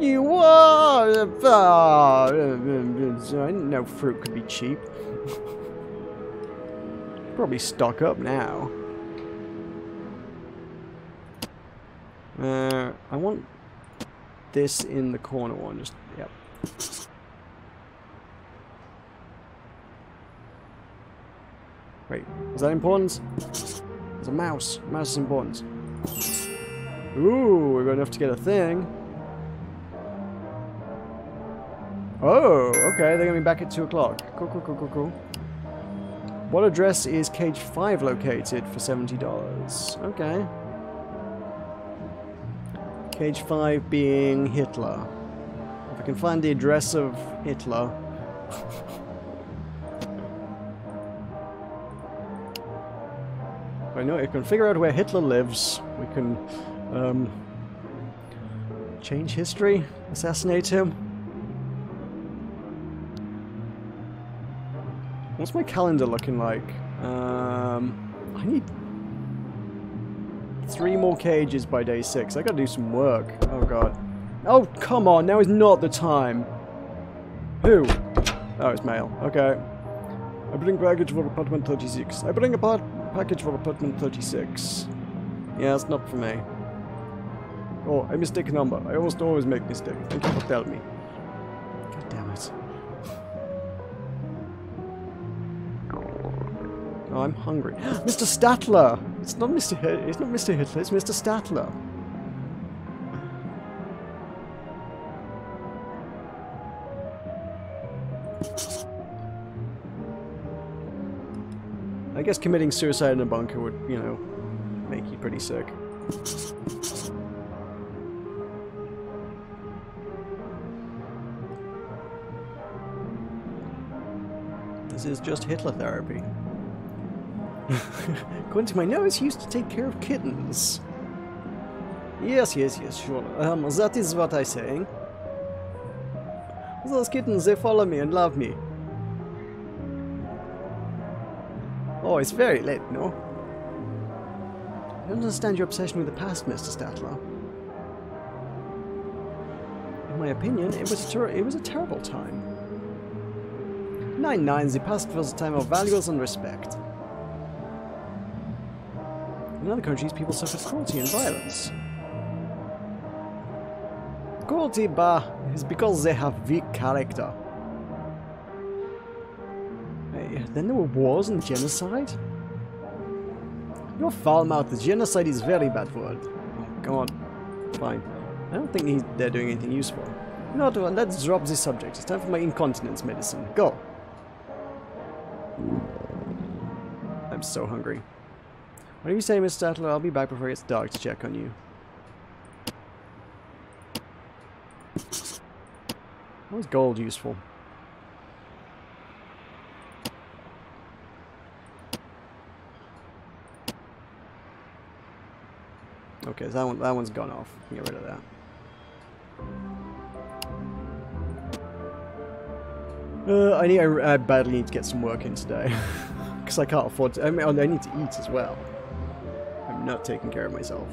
You are... I didn't know fruit could be cheap. (laughs) Probably stock up now. Uh, I want this in the corner one. Just, yep. Wait, is that important? There's a mouse. Mouse is important. Ooh, we're good enough to get a thing. Oh, okay, they're going to be back at 2 o'clock. Cool, cool, cool, cool, cool. What address is cage 5 located for $70? Okay. Cage 5 being Hitler. If I can find the address of Hitler. I know if I can figure out where Hitler lives, we can um, change history, assassinate him. What's my calendar looking like? Um, I need three more cages by day six. I gotta do some work. Oh god. Oh, come on, now is not the time. Who? Oh, it's mail. Okay. I bring baggage for apartment 36. I bring a package for apartment 36. Yeah, it's not for me. Oh, I mistake number. I almost always make mistake. Thank you for telling me. God damn it. Oh, I'm hungry. (gasps) Mr. Statler! It's not Mr. H it's not Mr. Hitler, it's Mr. Statler. I guess committing suicide in a bunker would, you know, make you pretty sick. This is just Hitler therapy. (laughs) According to my notes, he used to take care of kittens. Yes, yes, yes, sure. Um, that is what I'm saying. Those kittens, they follow me and love me. Oh, it's very late, no? I don't understand your obsession with the past, Mr. Statler. In my opinion, it was a, it was a terrible time. Nine nines, the past was a time of values and respect. In other countries, people suffer cruelty and violence. Cruelty, bah, is because they have weak character. Hey, then there were wars and genocide? You're foul-mouthed. Genocide is very bad word. Come on. Fine. I don't think they're doing anything useful. You know what, let's drop this subject. It's time for my incontinence medicine. Go! I'm so hungry. What are you saying, Mr. Statler? I'll be back before it gets dark to check on you. How is gold useful? Okay, so that one that one's gone off. Get rid of that. Uh, I need I, I badly need to get some work in today (laughs) because I can't afford to. I mean, I need to eat as well. Not taking care of myself.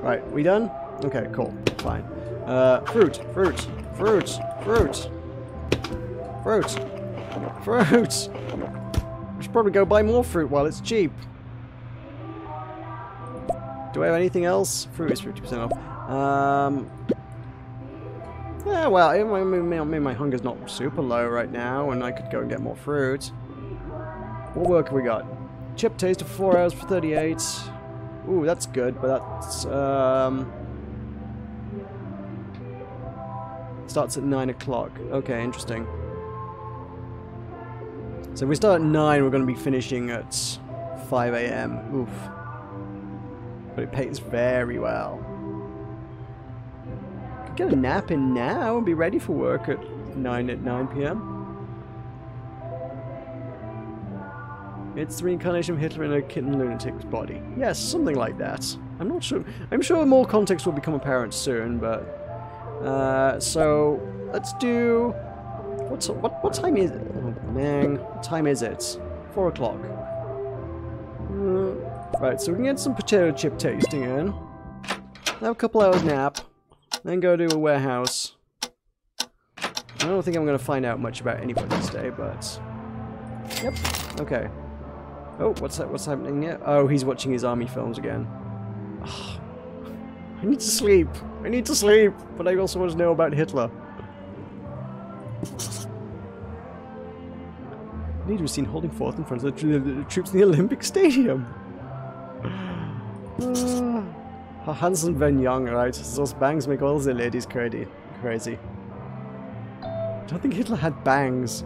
Right, we done? Okay, cool. Fine. Uh, fruit, fruit, fruit, fruit, fruit, fruit. I should probably go buy more fruit while it's cheap. Do I have anything else? Fruit is 50% off. Um, yeah, well, mean, my hunger's not super low right now, and I could go and get more fruit. What work have we got? Chip taste for 4 hours for 38. Ooh, that's good, but that's, um... Starts at 9 o'clock. Okay, interesting. So if we start at 9, we're going to be finishing at 5 a.m. Oof. But it pays very well. Could get a nap in now and be ready for work at 9 at 9 p.m. It's the reincarnation of Hitler in a kitten lunatic's body. Yes, something like that. I'm not sure. I'm sure more context will become apparent soon, but... Uh, so, let's do... What's, what, what time is it? Oh, man. What time is it? Four o'clock. Uh, Right, so we can get some potato chip tasting in. Have a couple hours nap. Then go to a warehouse. I don't think I'm going to find out much about anybody today, but... Yep, okay. Oh, what's that? What's happening here? Oh, he's watching his army films again. Oh, I need to sleep. I need to sleep, but I also want to know about Hitler. Need to be seen holding forth in front of the, the troops in the Olympic Stadium. Uh, Hansen van Young, right? Those bangs make all the ladies crazy. Crazy. I don't think Hitler had bangs.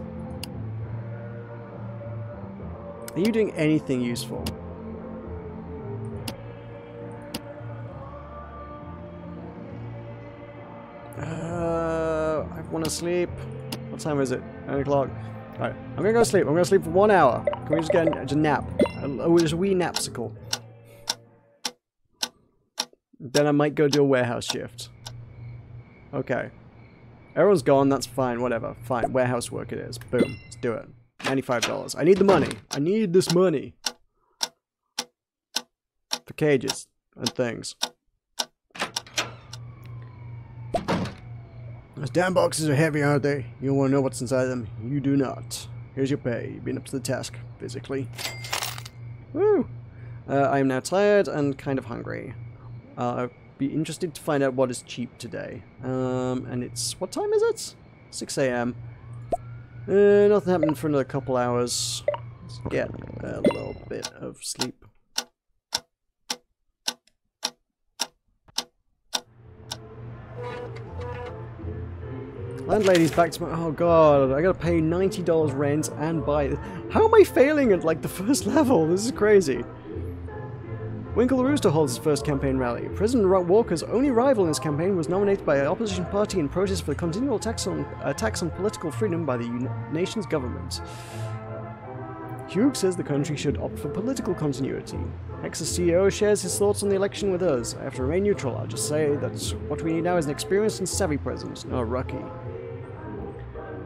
Are you doing anything useful? Uh, I want to sleep. What time is it? 9 o'clock. Alright, I'm gonna go sleep. I'm gonna sleep for one hour. Can we just get a, just a nap? Oh, just a wee napsicle. Then I might go do a warehouse shift. Okay. Everyone's gone, that's fine, whatever. Fine, warehouse work it is. Boom, let's do it. $95. I need the money. I need this money. For cages and things. Those damn boxes are heavy, aren't they? You want to know what's inside them? You do not. Here's your pay. You've been up to the task, physically. Woo! Uh, I am now tired and kind of hungry. Uh, I'd be interested to find out what is cheap today. Um, and it's... What time is it? 6 a.m. Uh, nothing happened for another couple hours. Let's get a little bit of sleep. Landlady's back to my- oh god, I gotta pay $90 rent and buy- How am I failing at like the first (laughs) level? This is crazy. Winkle Rooster holds his first campaign rally. President Walker's only rival in this campaign was nominated by an opposition party in protest for the continual attacks on, attacks on political freedom by the nation's government. Hugh says the country should opt for political continuity. Hex's CEO shares his thoughts on the election with us. I have to remain neutral. I'll just say that what we need now is an experienced and savvy president, not a rookie.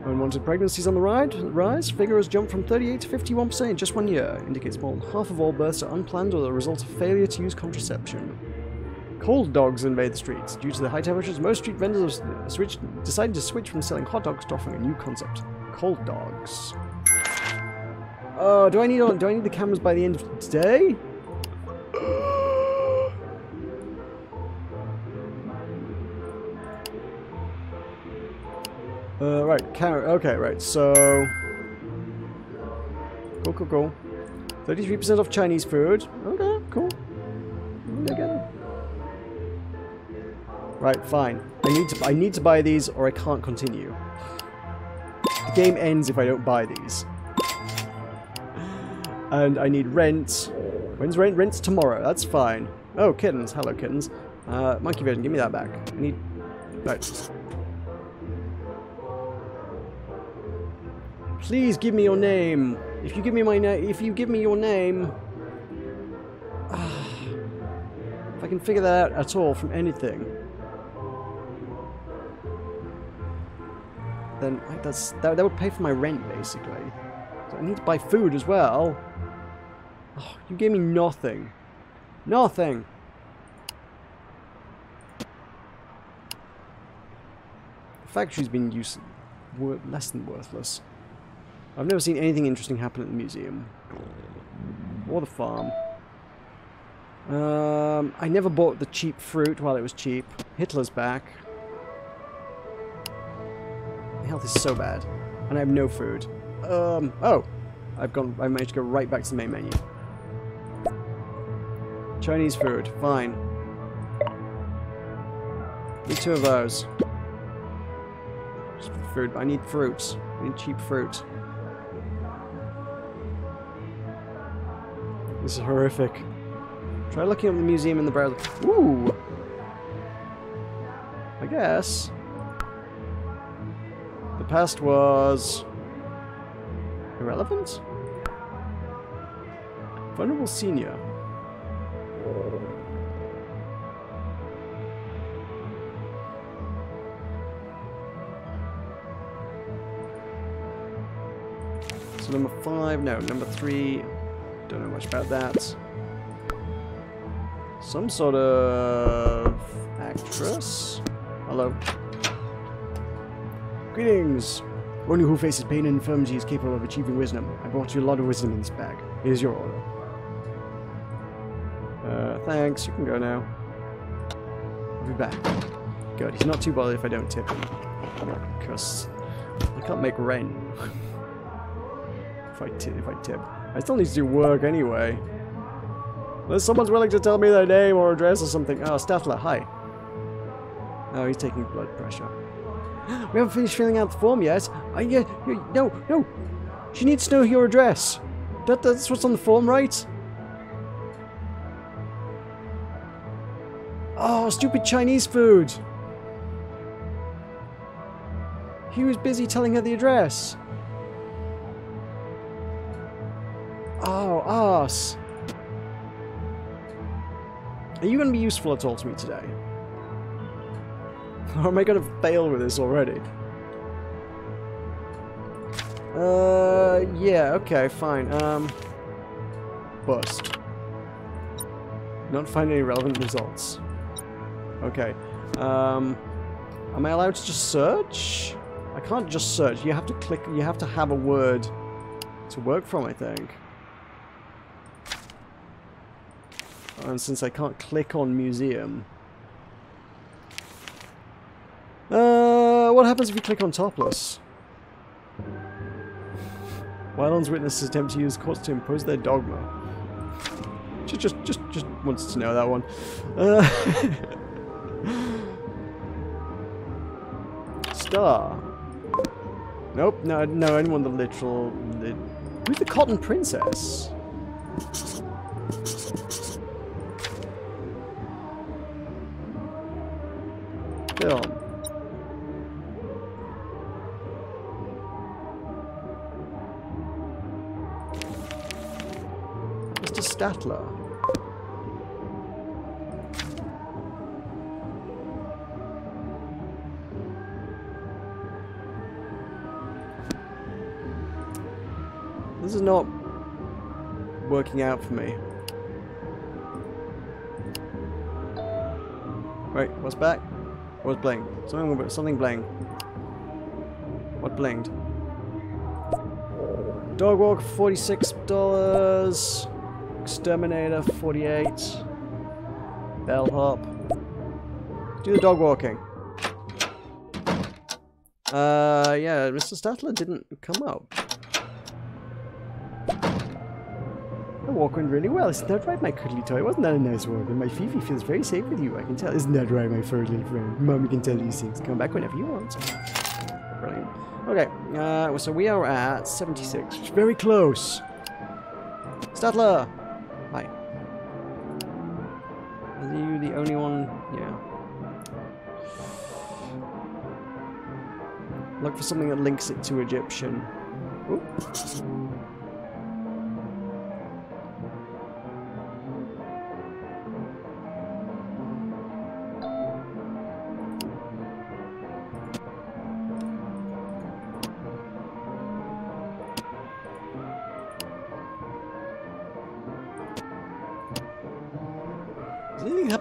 Unwanted pregnancies on the rise. Figure has jumped from 38 to 51% in just one year. Indicates more than half of all births are unplanned or the result of failure to use contraception. Cold dogs invade the streets. Due to the high temperatures, most street vendors have switched, decided to switch from selling hot dogs to offering a new concept: cold dogs. Oh, do I need do I need the cameras by the end of today? Uh, right, carrot. Okay, right. So, cool, cool, cool. Thirty-three percent off Chinese food. Okay, cool. Again. Right, fine. I need to. I need to buy these, or I can't continue. The game ends if I don't buy these. And I need rent. When's rent? Rent's tomorrow. That's fine. Oh, kittens. Hello, kittens. Uh, monkey vision. Give me that back. I need. Right. Please give me your name. If you give me my name, if you give me your name, ah, if I can figure that out at all from anything, then that's that, that would pay for my rent basically. So I need to buy food as well. Oh, you gave me nothing. Nothing. The factory's been used less than worthless. I've never seen anything interesting happen at the museum. Or the farm. Um, I never bought the cheap fruit while it was cheap. Hitler's back. My health is so bad. And I have no food. Um, oh. I've gone, I managed to go right back to the main menu. Chinese food, fine. Need two of those. Food, I need fruits. I need cheap fruit. This is horrific. Try looking up the museum in the browser. Ooh! I guess. The past was... irrelevant? Vulnerable senior. So number five, no, number three, don't know much about that. Some sort of actress. Hello. Greetings. One who faces pain and infirmity is capable of achieving wisdom. I brought you a lot of wisdom in this bag. Here's your order. Uh, thanks. You can go now. I'll be back. Good. He's not too bothered if I don't tip him. Because I can't make rain if (laughs) I if I tip. I still need to do work anyway. Unless someone's willing to tell me their name or address or something. Oh, Statler, hi. Oh, he's taking blood pressure. (gasps) We haven't finished filling out the form yet. I, uh, no, no. She needs to know your address. That, that's what's on the form, right? Oh, stupid Chinese food. He was busy telling her the address. Oh, ass. Are you going to be useful at all to me today? Or (laughs) am I going to fail with this already? Uh, yeah, okay, fine. Um, bust. Not find any relevant results. Okay. Um, am I allowed to just search? I can't just search. You have to click, you have to have a word to work from, I think. And since I can't click on museum... Uh, what happens if you click on topless? Wyland's witnesses attempt to use courts to impose their dogma. Just, just, just, just wants to know that one. Uh, (laughs) star. Nope, no, no, anyone the literal... The, who's the Cotton Princess? Out for me. Wait, what's back? What's bling? Something, something bling. What blinged? Dog walk, $46. Exterminator, 48 Bellhop. Do the dog walking. Uh, yeah, Mr. Statler didn't come up. Walk went really well, isn't that right, my cuddly toy? Wasn't that a nice walk? And my Fifi feels very safe with you, I can tell. Isn't that right, my furry little friend? Mommy can tell you things. Come back whenever you want. Brilliant. Okay, uh, so we are at 76. Very close. Statler! Hi. Are you the only one? Yeah. Look for something that links it to Egyptian.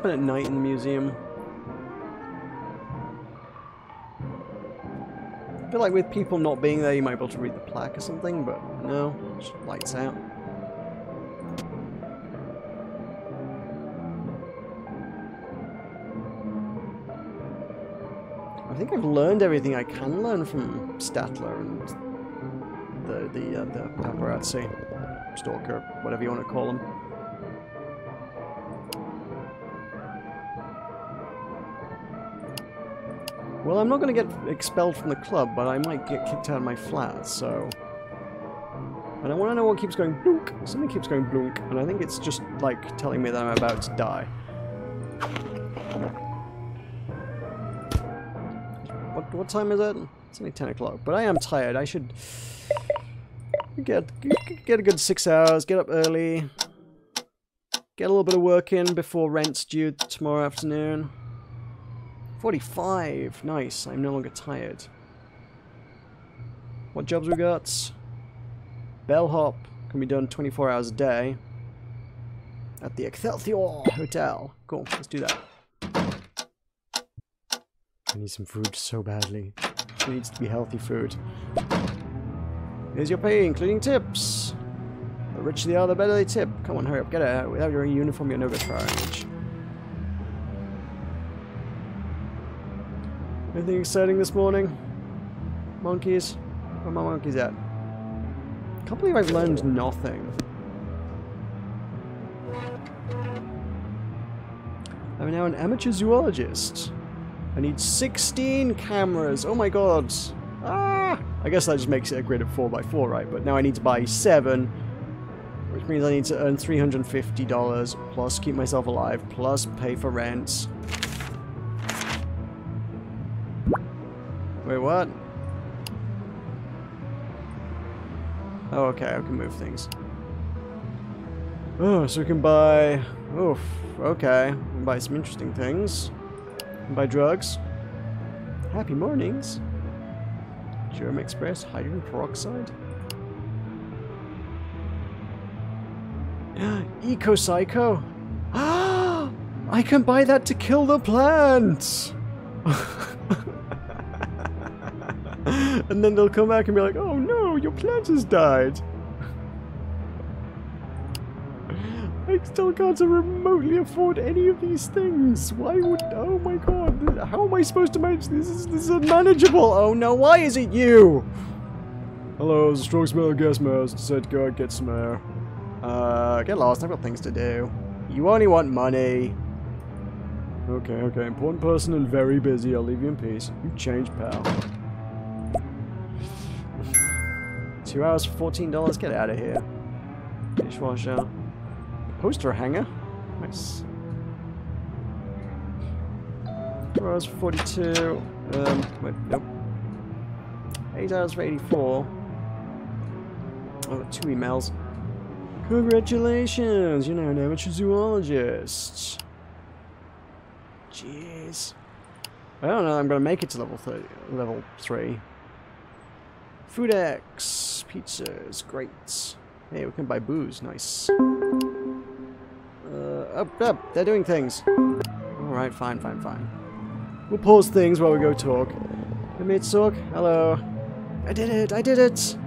Happen at night in the museum? I feel like with people not being there, you might be able to read the plaque or something, but no, just lights out. I think I've learned everything I can learn from Statler and the the uh, the paparazzi, stalker, whatever you want to call them. Well, I'm not going to get expelled from the club, but I might get kicked out of my flat, so... And I want to know what keeps going blunk. Something keeps going blunk, and I think it's just, like, telling me that I'm about to die. What, what time is it? It's only 10 o'clock, but I am tired. I should get, get a good six hours, get up early, get a little bit of work in before rent's due tomorrow afternoon. 45. Nice. I'm no longer tired. What jobs we got? Bellhop can be done 24 hours a day. at the Excelsior Hotel. Cool, let's do that. I need some food so badly. It needs to be healthy food. Here's your pay, including tips. The richer they are, the better they tip. Come on, hurry up, get out. Without your uniform, you're no good for our age. Anything exciting this morning? Monkeys? Where are my monkeys at? Can't believe I've learned nothing. I'm now an amateur zoologist. I need 16 cameras. Oh my god. Ah! I guess that just makes it a grid of 4x4, right? But now I need to buy 7, which means I need to earn $350, plus keep myself alive, plus pay for rent. Wait, what? Oh, okay, I can move things. Oh, so we can buy... Oof, okay. Buy some interesting things. buy drugs. Happy mornings. Germ Express, hydrogen peroxide. (gasps) Eco Psycho. Ah, (gasps) I can buy that to kill the plant! (laughs) (laughs) and then they'll come back and be like, oh no, your plant has died. I still can't remotely afford any of these things. Why would... Oh my god. How am I supposed to manage this? This is, this is unmanageable. Oh no, why is it you? Hello, the strong smell of gas mask. Said go and get some air. Uh, get lost. I've got things to do. You only want money. Okay, okay. Important person and very busy. I'll leave you in peace. You changed, pal. Two hours for $14? Get out of here. Dishwasher. Poster hanger. Nice. Two hours for 42. Um, wait, nope. Eight hours for 84. Oh, two emails. Congratulations! You're now an amateur zoologist. Jeez. I don't know I'm gonna make it to level, th level 3. Food X. Pizzas, great. Hey, we can buy booze, nice. Uh, up, up, they're doing things. Alright, fine, fine, fine. We'll pause things while we go talk. Hey, mate, talk. Hello. I did it, I did it!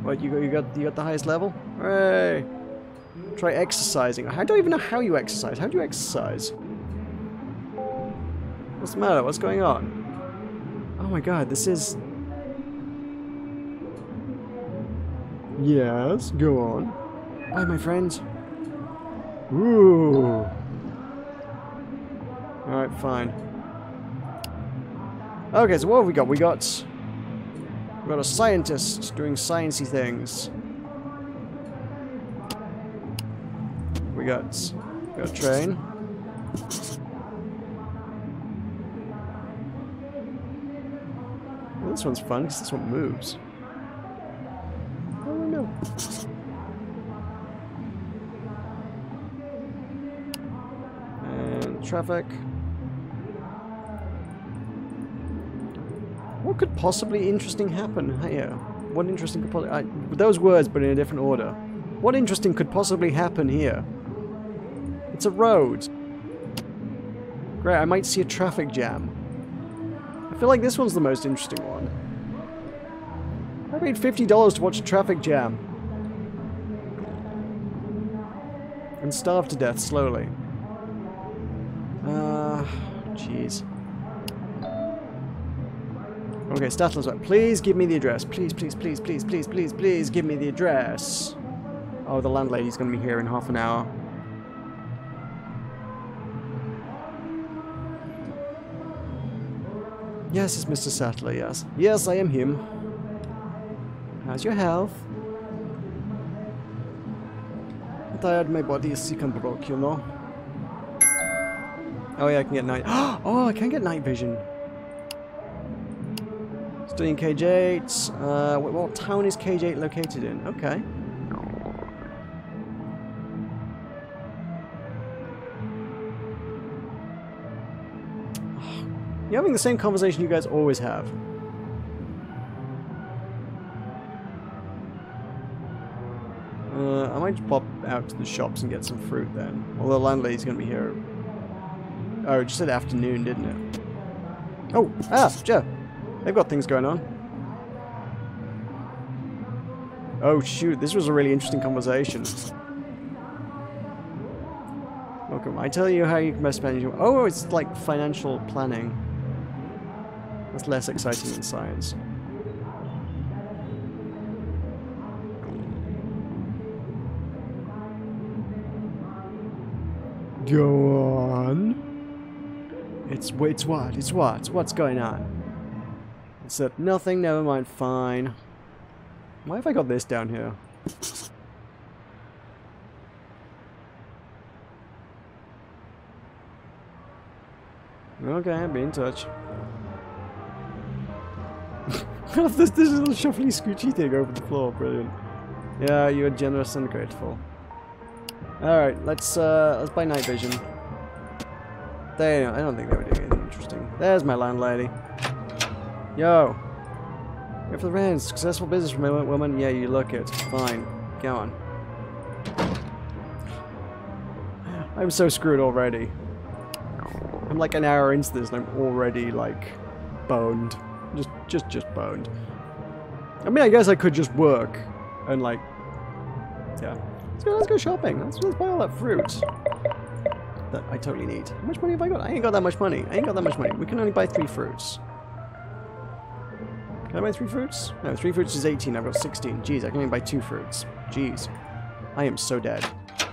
What, you got, you got, you got the highest level? Hooray! Try exercising. I don't even know how you exercise. How do you exercise? What's the matter? What's going on? Oh my god, this is Yes, go on. Hi, my friends. Ooh. Alright, fine. Okay, so what have we got? We got... We got a scientist doing sciencey things. We got... We got a train. This one's fun, because this one moves. And traffic. What could possibly interesting happen here? What interesting could possibly... those words, but in a different order. What interesting could possibly happen here? It's a road. Great, I might see a traffic jam. I feel like this one's the most interesting one. I paid $50 to watch a traffic jam. And starve to death slowly. Ah, uh, jeez. Okay, Statler's right. Please give me the address. Please, please, please, please, please, please, please give me the address. Oh, the landlady's going to be here in half an hour. Yes, it's Mr. Sattler, yes. Yes, I am him. How's your health? Tired, my body is sick and broke, you know? Oh yeah, I can get night- (gasps) Oh, I can get night vision! Studying KJ8. Uh, what, town is KJ8 located in? Okay. (sighs) You're having the same conversation you guys always have. I might just pop out to the shops and get some fruit then. Although the landlady's to be here. Oh, it just said afternoon, didn't it? Oh, ah, Joe. They've got things going on. Oh, shoot. This was a really interesting conversation. Welcome. I tell you how you can best manage your... Oh, it's like financial planning. That's less exciting than science. Go on. It's it's what? It's what? What's going on? That nothing, never mind, fine. Why have I got this down here? Okay, be in touch. (laughs) this, this little shuffly scoochy thing over the floor, brilliant. Yeah, you are generous and grateful. Alright, let's uh let's buy night vision. They I don't think they were doing anything interesting. There's my landlady. Yo. For the rent. Successful business woman. Yeah, you look it. Fine. Go on. I'm so screwed already. I'm like an hour into this and I'm already like boned. Just just just boned. I mean I guess I could just work and like yeah. Let's go shopping. Let's, let's buy all that fruit. That I totally need. How much money have I got? I ain't got that much money. I ain't got that much money. We can only buy three fruits. Can I buy three fruits? No, three fruits is 18. I've got 16. Jeez, I can only buy two fruits. Jeez. I am so dead.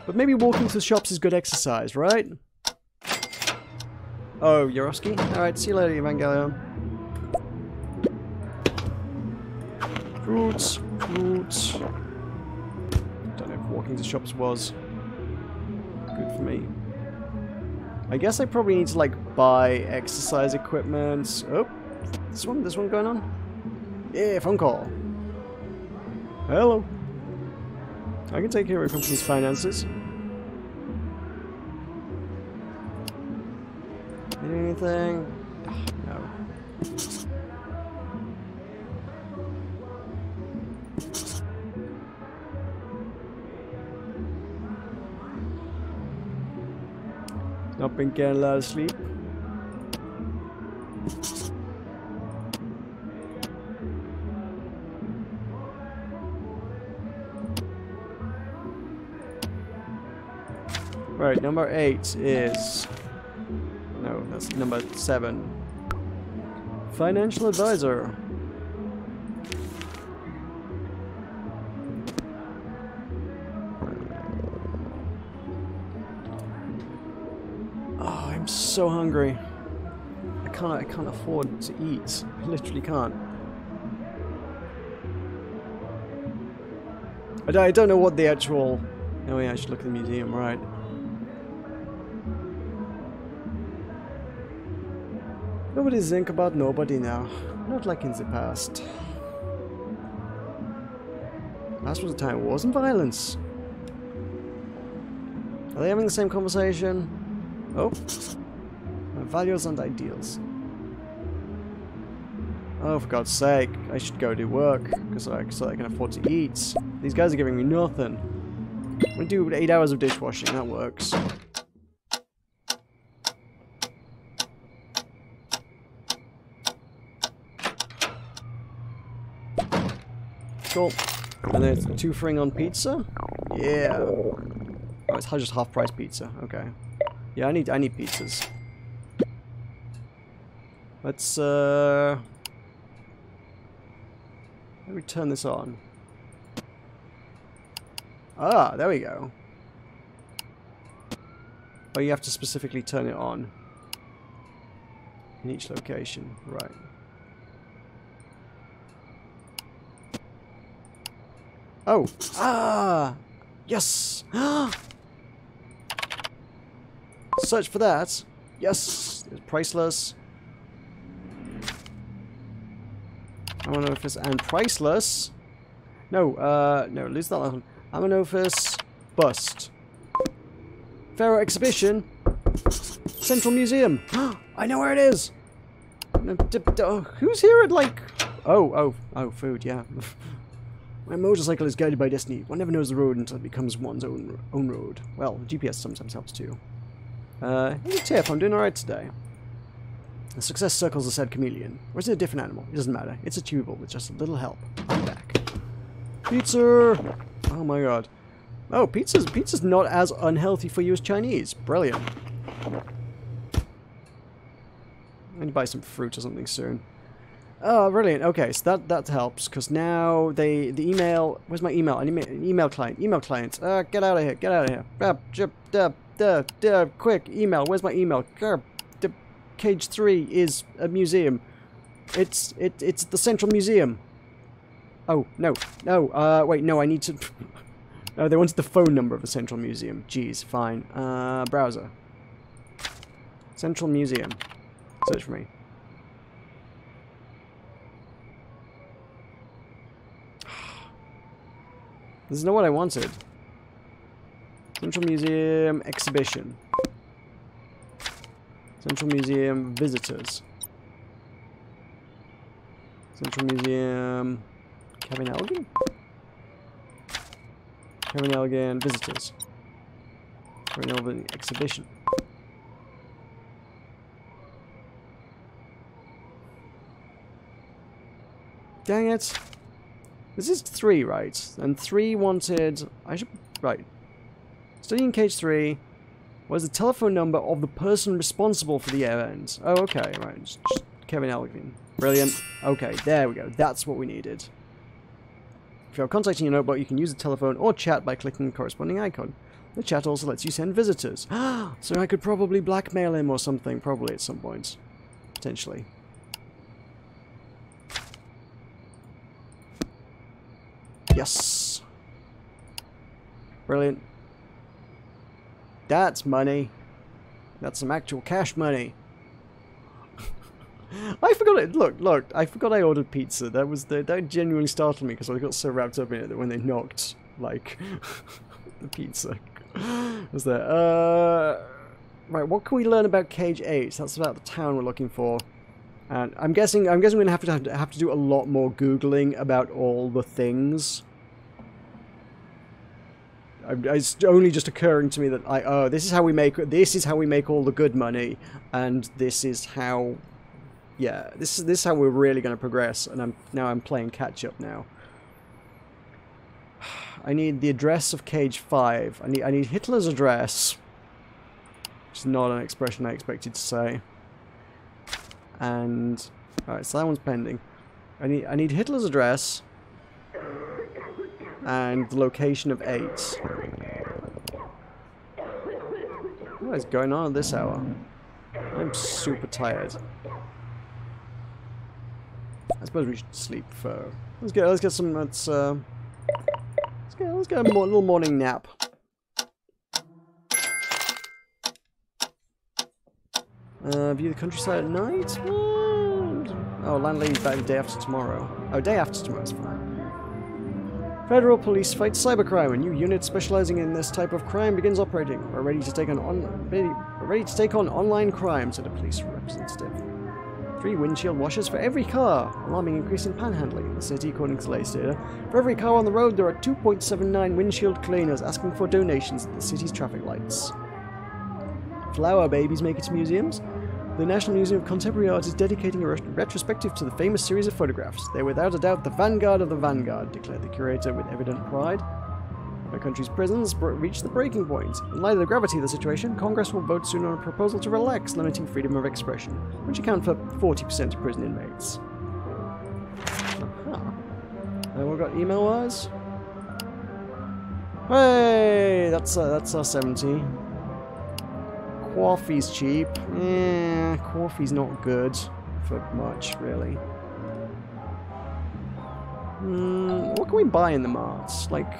But maybe walking to the shops is good exercise, right? Oh, Yaroski? Alright, see you later, Evangelion. Fruits, fruits. Walking to shops was good for me. I guess I probably need to like buy exercise equipment. Oh, this one, this one going on? Yeah, phone call. Hello. I can take care of a company's finances. anything? no. Not been getting a lot of sleep. Right, number eight is No, that's number seven. Financial advisor. So hungry. I can't. I can't afford to eat. I literally can't. I don't, know what the actual. Oh yeah, I should look at the museum, right? Nobody think about nobody now. Not like in the past. Last was a time it wasn't violence. Are they having the same conversation? Oh. Values and ideals. Oh, for God's sake. I should go do work. Because I, so I can afford to eat. These guys are giving me nothing. Gonna do 8 hours of dishwashing. That works. Cool. And then it's two fring on pizza? Yeah. Oh, it's just half price pizza. Okay. Yeah, I need I need pizzas. Let's uh let me turn this on. Ah, there we go. Oh, you have to specifically turn it on in each location. Right. Oh. Ah! Yes! (gasps) Search for that. Yes! It's priceless. Amenophis and priceless. No, uh, no, lose that one. Amenophis bust. Pharaoh exhibition. Central Museum. (gasps) I know where it is. Who's here at like... Oh, oh, oh, food, yeah. (laughs) My motorcycle is guided by destiny. One never knows the road until it becomes one's own own road. Well, GPS sometimes helps too. Uh, here's a tip. I'm doing alright today. The success circles the said chameleon. Or is it a different animal? It doesn't matter. It's achievable with just a little help. I'm back. Pizza! Oh my god. Oh, pizza's, pizza's not as unhealthy for you as Chinese. Brilliant. I need to buy some fruit or something soon. Oh, brilliant. Okay, so that, that helps, because now they, the email, where's my email? An email client, email client. Uh, get out of here, get out of here. Uh, jip, uh, uh, uh, quick, email, where's my email? Uh, cage 3 is a museum. It's, it, it's the Central Museum. Oh, no, no, uh, wait, no, I need to... (laughs) oh, they wanted the phone number of the Central Museum. Jeez, fine. Uh, browser. Central Museum. Search for me. This is not what I wanted. Central Museum Exhibition. Central Museum Visitors. Central Museum Kevin Elgin? Kevin Elgin Visitors. Kevin Elgin Exhibition. Dang it. This is three, right? And three wanted... I should... Right. Studying cage three was the telephone number of the person responsible for the event. Oh, okay, right. Just, just Kevin Elgin. Brilliant. Okay, there we go. That's what we needed. If you're contacting your notebook, you can use the telephone or chat by clicking the corresponding icon. The chat also lets you send visitors. (gasps) so I could probably blackmail him or something, probably at some point. Potentially. Yes. Brilliant. That's money. That's some actual cash money. (laughs) I forgot it. Look, look. I forgot I ordered pizza. That was the, that genuinely startled me because I got so wrapped up in it that when they knocked, like, (laughs) the pizza (laughs) was there. Uh, right. What can we learn about Cage Eight? That's about the town we're looking for. And I'm guessing I'm guessing we're gonna have to have to, have to do a lot more googling about all the things it's only just occurring to me that I oh this is how we make this is how we make all the good money and this is how yeah this is this is how we're really going to progress and I'm now I'm playing catch up now. (sighs) I need the address of cage 5 I need I need Hitler's address which is not an expression I expected to say. And alright so that one's pending. I need I need Hitler's address and the location of 8. What is going on at this hour? I'm super tired. I suppose we should sleep for. Let's get. Let's get some. Let's. Uh, let's get. Let's get a more, little morning nap. Uh, view the countryside at night. Oh, landlady's back the day after tomorrow. Oh, day after tomorrow's fine. Federal Police fight cybercrime. A new unit specializing in this type of crime begins operating. We're ready to take on, ready, to take on online crime, said a police representative. Three windshield washers for every car, alarming increase in panhandling in the city, according to latest data. For every car on the road, there are 2.79 windshield cleaners asking for donations at the city's traffic lights. Flower babies make it to museums. The National Museum of Contemporary Art is dedicating a retrospective to the famous series of photographs. They're without a doubt the vanguard of the vanguard, declared the curator with evident pride. Our country's prisons reached the breaking point. In light of the gravity of the situation, Congress will vote soon on a proposal to relax limiting freedom of expression, which account for 40% of prison inmates. Uh-huh. And we've got email-wise. Hey, that's uh, that's our 70. Coffee's cheap. Eh, coffee's not good for much, really. Mm, what can we buy in the marts? Like,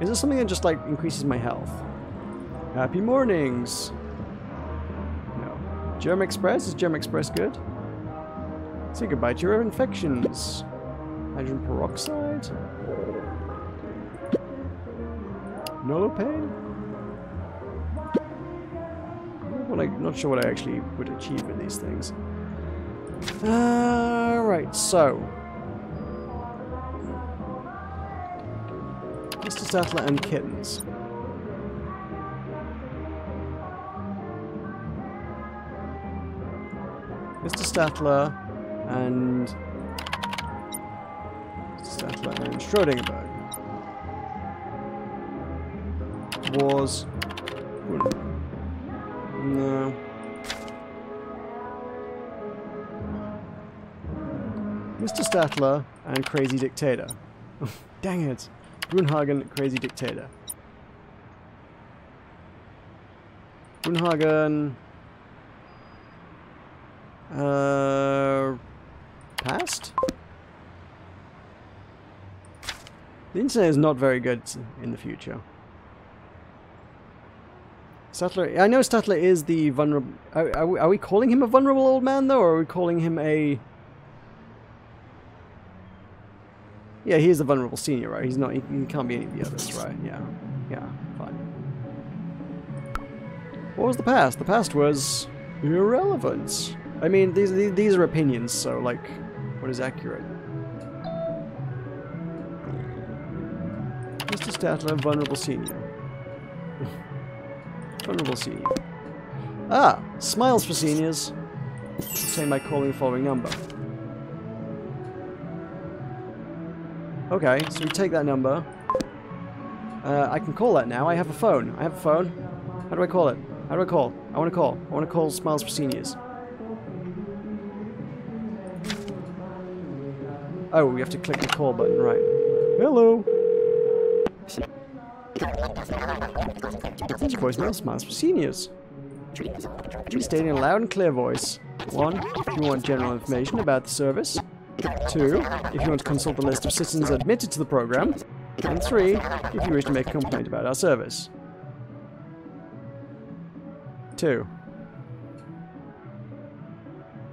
is there something that just, like, increases my health? Happy mornings! No. Germ Express? Is Germ Express good? Say goodbye to your infections. Hydrogen peroxide? No Nolopain? What I, not sure what I actually would achieve with these things. Alright, uh, so. Mr. Statler and kittens. Mr. Statler and Mr. Statler and Schrodingerberg was no. Mr. Statler and Crazy Dictator. (laughs) Dang it. Brunhagen, Crazy Dictator. Brunhagen... Uh... Past? The internet is not very good in the future. Statler, I know Statler is the vulnerable... Are, are, we, are we calling him a vulnerable old man, though, or are we calling him a... Yeah, he is a vulnerable senior, right? He's not. He, he, can't be any of the others, right? Yeah, yeah, fine. What was the past? The past was irrelevant. I mean, these these are opinions, so like, what is accurate? Mr. Statler, vulnerable senior. (laughs) vulnerable senior. Ah, smiles for seniors. Say by calling the following number. Okay, so we take that number. Uh, I can call that now. I have a phone. I have a phone. How do I call it? How do I call? I want to call. I want to call Smiles for Seniors. Oh, we have to click the call button, right. Hello. Voicemail, Smiles for Seniors. Please state in a loud and clear voice. One, if you want general information about the service. Two, if you want to consult the list of citizens admitted to the program. And three, if you wish to make a complaint about our service. Two.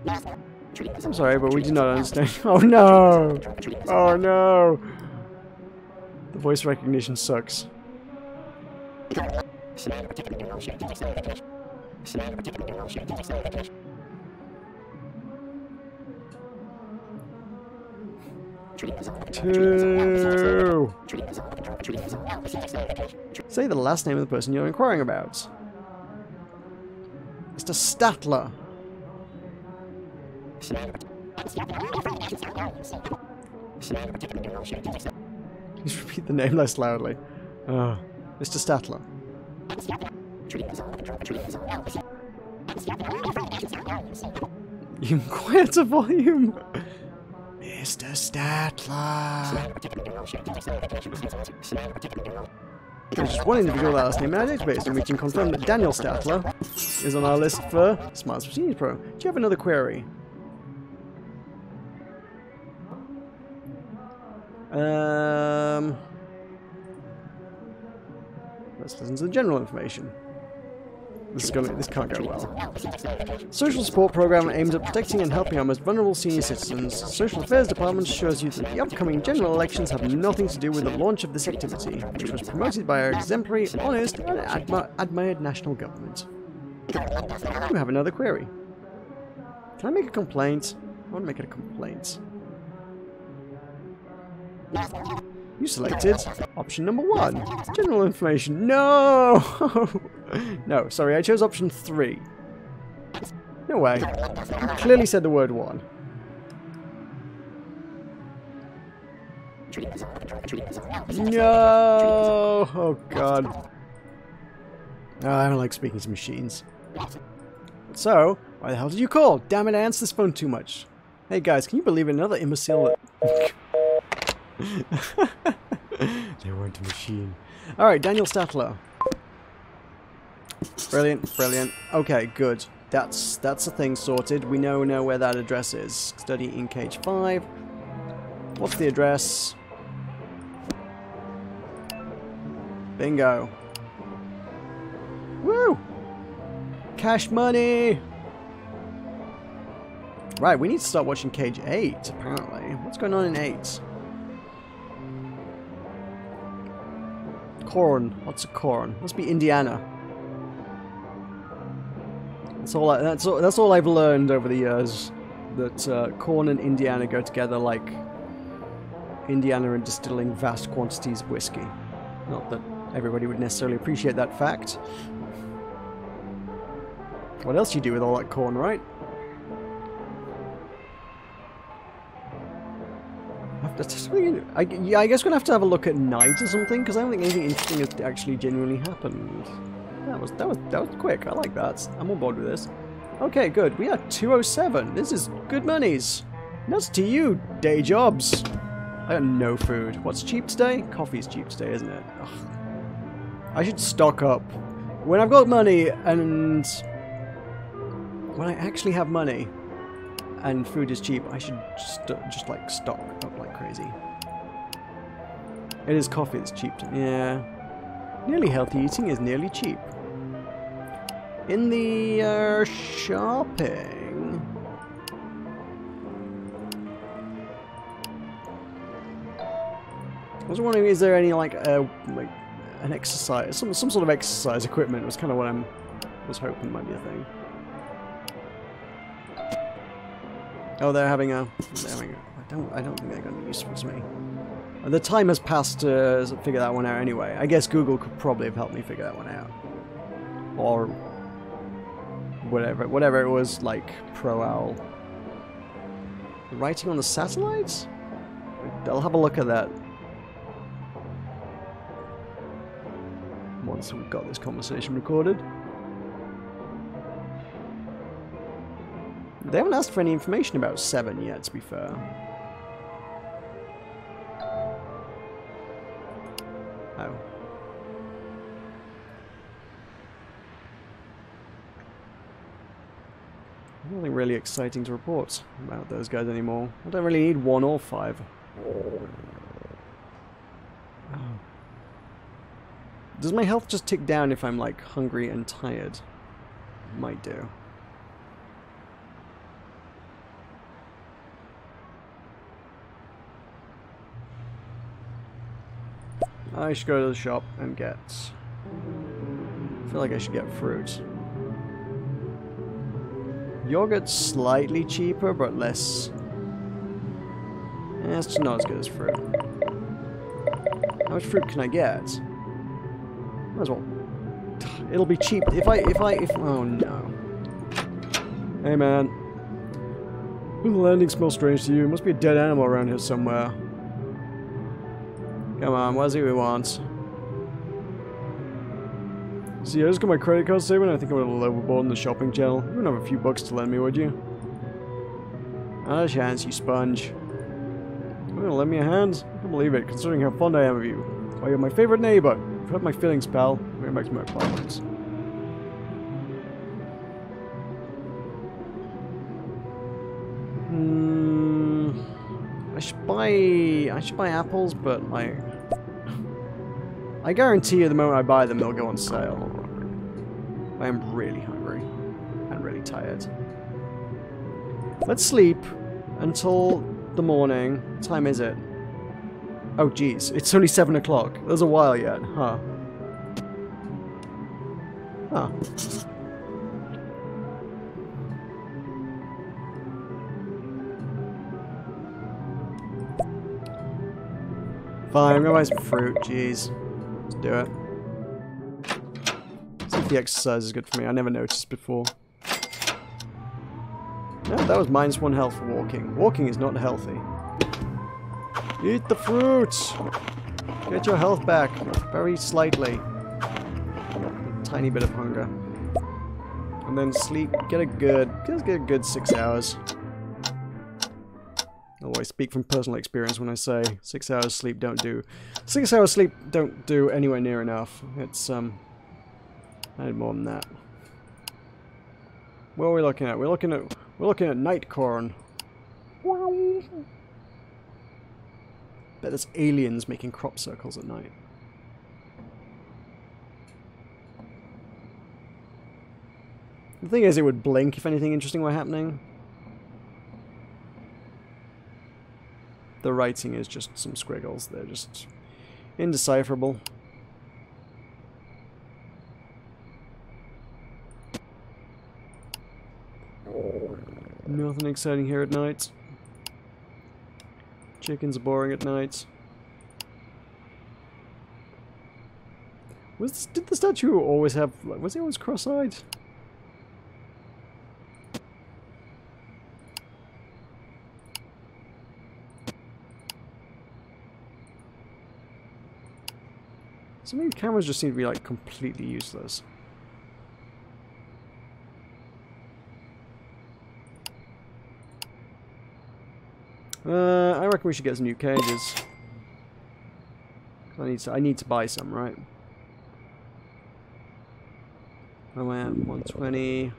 I'm sorry, but we do not understand. (laughs) Oh no! Oh no! The voice recognition sucks. Two. Say the last name of the person you're inquiring about. Mr. Statler. Please repeat the name less loudly. Oh, Mr. Statler. You quiet a volume. Mr. Statler. There's just one individual last name in our database, and we can confirm that Daniel Statler is on our list for Smiles Seniors Pro. Do you have another query? Um, let's listen to the general information. This is gonna. This can't go well. Social support program aims at protecting and helping our most vulnerable senior citizens. Social Affairs Department assures you that the upcoming general elections have nothing to do with the launch of this activity, which was promoted by our exemplary, honest, and admi admired national government. You have another query. Can I make a complaint? I want to make it a complaint. You selected option number one. General information. No! (laughs) no, sorry, I chose option three. No way. Clearly said the word one. No! Oh god. Oh, I don't like speaking to machines. So, why the hell did you call? Damn it, I answer this phone too much. Hey guys, can you believe? Another imbecile (laughs) (laughs) they weren't a machine. Alright, Daniel Statler. Brilliant, brilliant. Okay, good. That's that's the thing sorted. We know know where that address is. Study in cage 5. What's the address? Bingo. Woo! Cash money! Right, we need to start watching Cage 8, apparently. What's going on in 8? Corn. Lots of corn. Must be Indiana. That's all. I, that's all. That's all I've learned over the years. That uh, corn and Indiana go together like Indiana and distilling vast quantities of whiskey. Not that everybody would necessarily appreciate that fact. What else you do with all that corn, right? I, yeah, I guess we're gonna have to have a look at night or something because I don't think anything interesting has actually genuinely happened. That was that was that was quick. I like that. I'm on board with this. Okay, good. We are 207. This is good monies. That's to you, day jobs. I got no food. What's cheap today? Coffee's cheap today, isn't it? Ugh. I should stock up. When I've got money and when I actually have money and food is cheap, I should just, just like stock up like crazy. It is coffee that's cheap. Yeah. Nearly healthy eating is nearly cheap. In the uh, shopping... I was wondering, is there any like, uh, like an exercise, some some sort of exercise equipment was kind of what I'm was hoping might be a thing. Oh, they're having a, they're having a I don't I don't think they're going to be useful to me. Uh, the time has passed to uh, figure that one out anyway. I guess Google could probably have helped me figure that one out. Or whatever, whatever it was, like Pro Owl. Writing on the satellites? I'll have a look at that. Once we've got this conversation recorded. They haven't asked for any information about 7 yet, to be fair. Oh. Nothing really exciting to report about those guys anymore. I don't really need one or five. Oh. Does my health just tick down if I'm like hungry and tired? Might do. I should go to the shop and get... I feel like I should get fruit. Yogurt's slightly cheaper, but less... Eh, it's not as good as fruit. How much fruit can I get? Might as well. It'll be cheap if I if I if oh no. Hey man. The landing smells strange to you? Must be a dead animal around here somewhere. Come on, what is it we want? See, I just got my credit card statement. I think I'm a little overboard in the shopping channel. You wouldn't have a few bucks to lend me, would you? Not a chance, you sponge. You gonna lend me a hand? I can't believe it, considering how fond I am of you. Why, you're my favorite neighbor. You've hurt my feelings, pal. Going back to my apartments. Hmm. I should buy. I should buy apples, but like. I guarantee you the moment I buy them, they'll go on sale. I am really hungry and really tired. Let's sleep until the morning. What time is it? Oh, geez. It's only 7 o'clock. There's a while yet, huh? Huh. Fine, I'm gonna buy some fruit, jeez. Do it. See if the exercise is good for me. I never noticed before. No, that was minus one health for walking. Walking is not healthy. Eat the fruits! Get your health back, very slightly. A tiny bit of hunger. And then sleep, get a good, just get a good six hours. Oh, I speak from personal experience when I say six hours sleep don't do... Six hours sleep don't do anywhere near enough. It's, um... I need more than that. What are we looking at? We're looking at... We're looking at night corn. Bet there's aliens making crop circles at night. The thing is, it would blink if anything interesting were happening. The writing is just some squiggles. They're just indecipherable. Nothing exciting here at night. Chickens are boring at night. Was did the statue always have? like Was he always cross-eyed? Of these cameras just seem to be like completely useless. Uh, I reckon we should get some new cages. I need to, I need to buy some, right? Oh, at 120.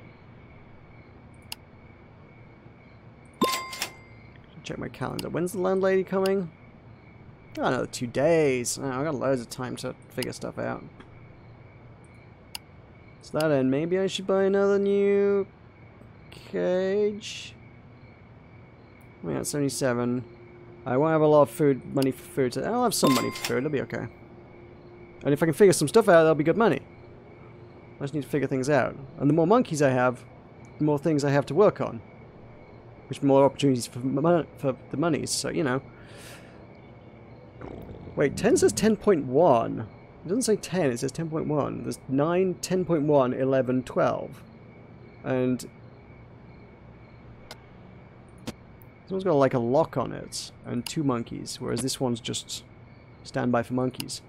Check my calendar. When's the landlady coming? Oh, another two days. Oh, I got loads of time to figure stuff out. So that end, maybe I should buy another new cage. Oh, we got 77. I won't have a lot of food, money for food. So I'll have some money for food. It'll be okay. And if I can figure some stuff out, that'll be good money. I just need to figure things out. And the more monkeys I have, the more things I have to work on. Which more opportunities for, for the monies. So, you know. Wait, 10 says 10.1. It doesn't say 10, it says 10.1. There's 9, 10.1, 11, 12. And This one's got like a lock on it and two monkeys, whereas this one's just standby for monkeys.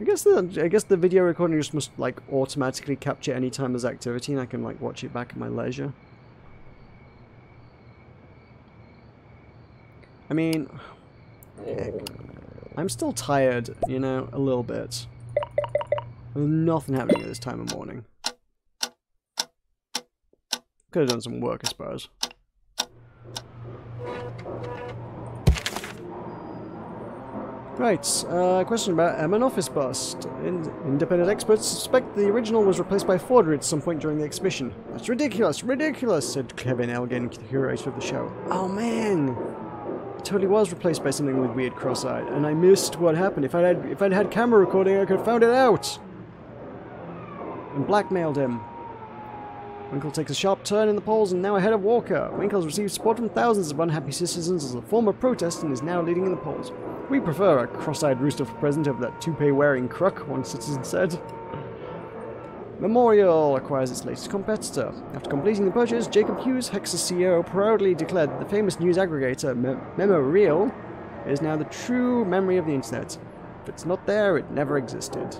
I guess the I guess the video recording just must like automatically capture any time there's activity and I can like watch it back at my leisure. I mean. I'm still tired, you know, a little bit. There's nothing happening at this time of morning. Could have done some work, I suppose. Right, uh, question about Amenophis bust. In independent experts suspect the original was replaced by forgery at some point during the exhibition. That's ridiculous, ridiculous, said Kevin Elgin, curator of the show. Oh man! It totally was replaced by something with weird cross-eyed, and I missed what happened. If I'd had, if I'd had camera recording, I could have found it out! And blackmailed him. Winkle takes a sharp turn in the polls and now ahead of Walker. Winkle's received support from thousands of unhappy citizens as a former protest and is now leading in the polls. We prefer a cross-eyed rooster for president over that toupee-wearing crook, one citizen said. Memorial acquires its latest competitor. After completing the purchase, Jacob Hughes, Hexa's CEO, proudly declared that the famous news aggregator Me Memorial is now the true memory of the internet. If it's not there, it never existed.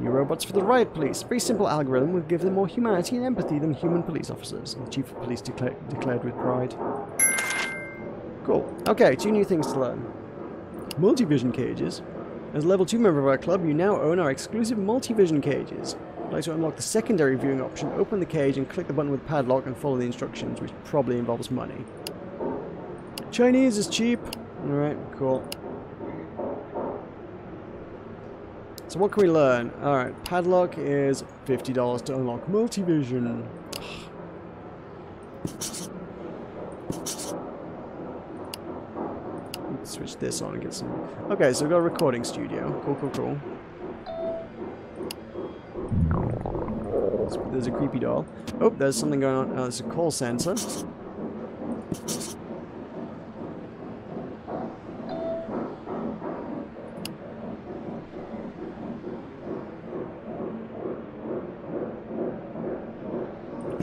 New robots for the riot police. Very simple algorithm would give them more humanity and empathy than human police officers, the chief of police decla declared with pride. Cool. Okay, two new things to learn. Multivision cages as a level 2 member of our club, you now own our exclusive multi-vision cages. You'd like to unlock the secondary viewing option, open the cage and click the button with padlock and follow the instructions, which probably involves money. Chinese is cheap. Alright, cool. So what can we learn? Alright, padlock is $50 to unlock multi-vision. switch this on and get some... Okay, so we've got a recording studio. Cool, cool, cool. There's a creepy doll. Oh, there's something going on. Oh, there's a call center.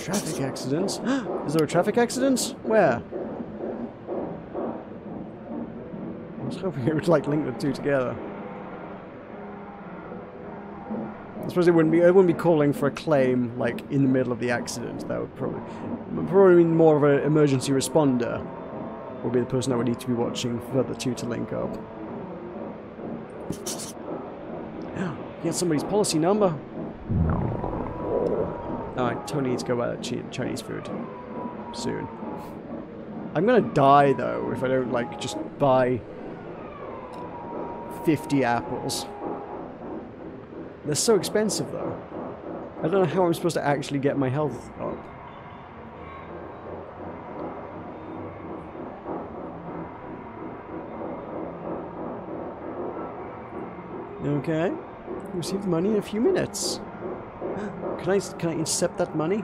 Traffic accidents? (gasps) Is there a traffic accident? Where? I was hoping it would like link the two together. I suppose it wouldn't be it wouldn't be calling for a claim like in the middle of the accident. That would probably probably mean more of an emergency responder would be the person that would need to be watching for the two to link up. (gasps) Get somebody's policy number. I totally need to go buy that Chinese food soon. I'm gonna die though if I don't like just buy 50 apples. They're so expensive though. I don't know how I'm supposed to actually get my health up. Okay. Receive the money in a few minutes. Can I, can I intercept that money?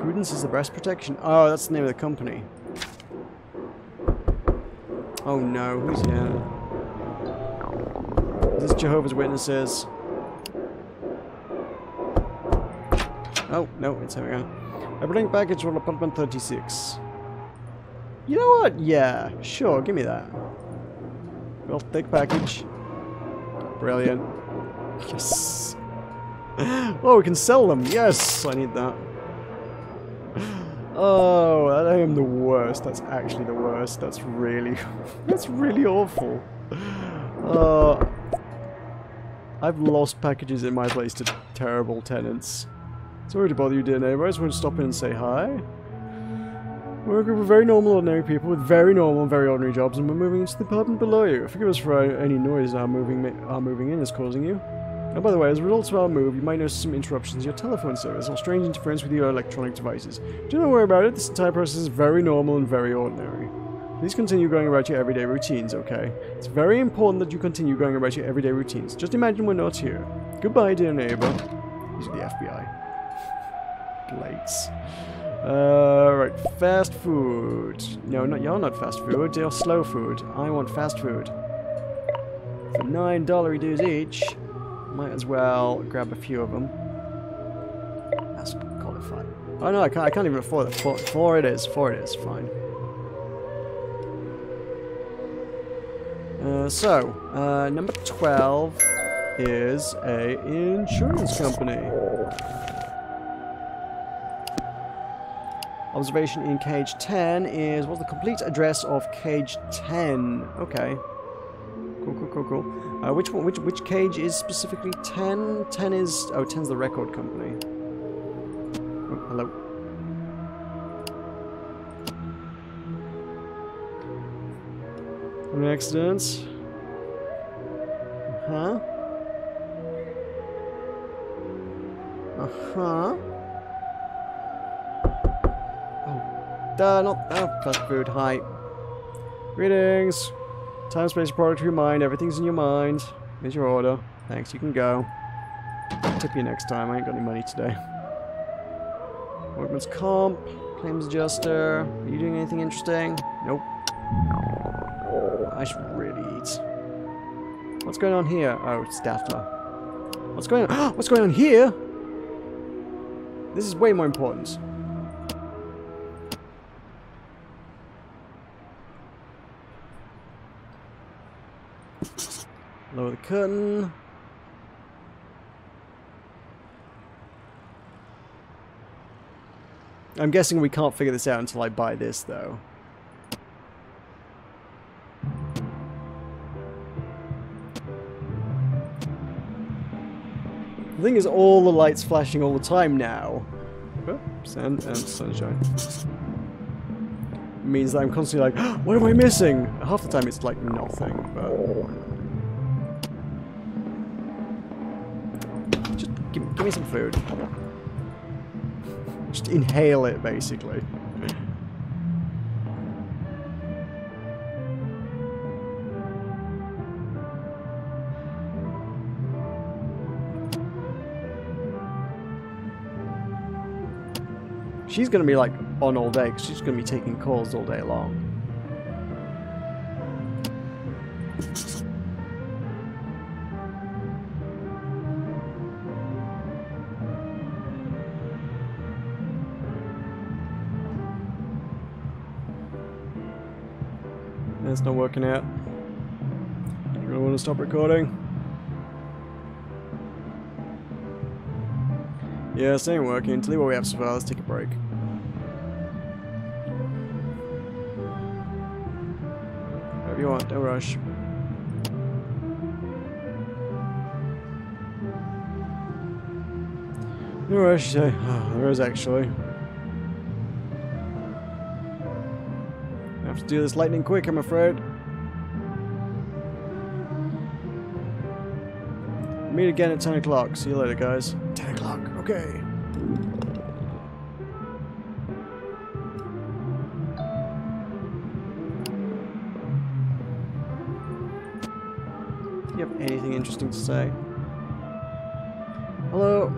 Prudence is the best protection. Oh, that's the name of the company. Oh no, who's here? Is this Jehovah's Witnesses? Oh, no, it's here we go. I bring baggage from apartment 36. You know what? Yeah, sure, give me that. Well, thick package. Brilliant. Yes. (laughs) Oh, we can sell them. Yes, I need that. Oh, I am the worst. That's actually the worst. That's really, (laughs) that's really awful. Uh, I've lost packages in my place to terrible tenants. Sorry to bother you, dear neighbor. I just want to stop in and say hi. We're a group of very normal, ordinary people with very normal and very ordinary jobs, and we're moving into the apartment below you. Forgive us for any noise our moving our moving in is causing you. And by the way, as a result of our move, you might notice some interruptions in your telephone service or strange interference with your electronic devices. Do not worry about it, this entire process is very normal and very ordinary. Please continue going about your everyday routines, okay? It's very important that you continue going about your everyday routines. Just imagine we're not here. Goodbye, dear neighbor. These are the FBI. Plates. Uh, right, fast food. No, not you're not fast food, you're slow food. I want fast food. For nine dollar dues each, might as well grab a few of them. That's qualified. Oh no, I can't, I can't even afford it. Four, four it is, four it is, fine. Uh, so, uh, number 12 is a insurance company. Observation in cage 10 is, what's the complete address of cage 10? Okay. Cool, cool, cool, cool. Uh, which one, which, which cage is specifically 10? 10 is, oh, 10's the record company. Oh, hello. An accident. Uh-huh. Uh-huh. Duh, not oh, fast food. Hi. Greetings. Time, space, product, your mind. Everything's in your mind. Here's your order. Thanks, you can go. Tip you next time. I ain't got any money today. Workman's comp. Claims adjuster. Are you doing anything interesting? Nope. Oh, I should really eat. What's going on here? Oh, it's Daphne. What's going on? (gasps) What's going on here? This is way more important. Lower the curtain. I'm guessing we can't figure this out until I buy this, though. The thing is, all the lights flashing all the time now. And, and sunshine. Means that I'm constantly like, (gasps) what am I missing? Half the time it's like nothing, but... Just give, give me some food. (laughs) Just inhale it, basically. She's to be like on all day because she's going to be taking calls all day long. It's not working out. You really want to stop recording? Yeah, it's not working. Tell you what we have so far, let's take a break. Whatever you rush. No rush. Oh, (sighs) there is actually. I have to do this lightning quick, I'm afraid. Meet again at 10 o'clock. See you later, guys. 10 o'clock, okay. interesting to say. Hello.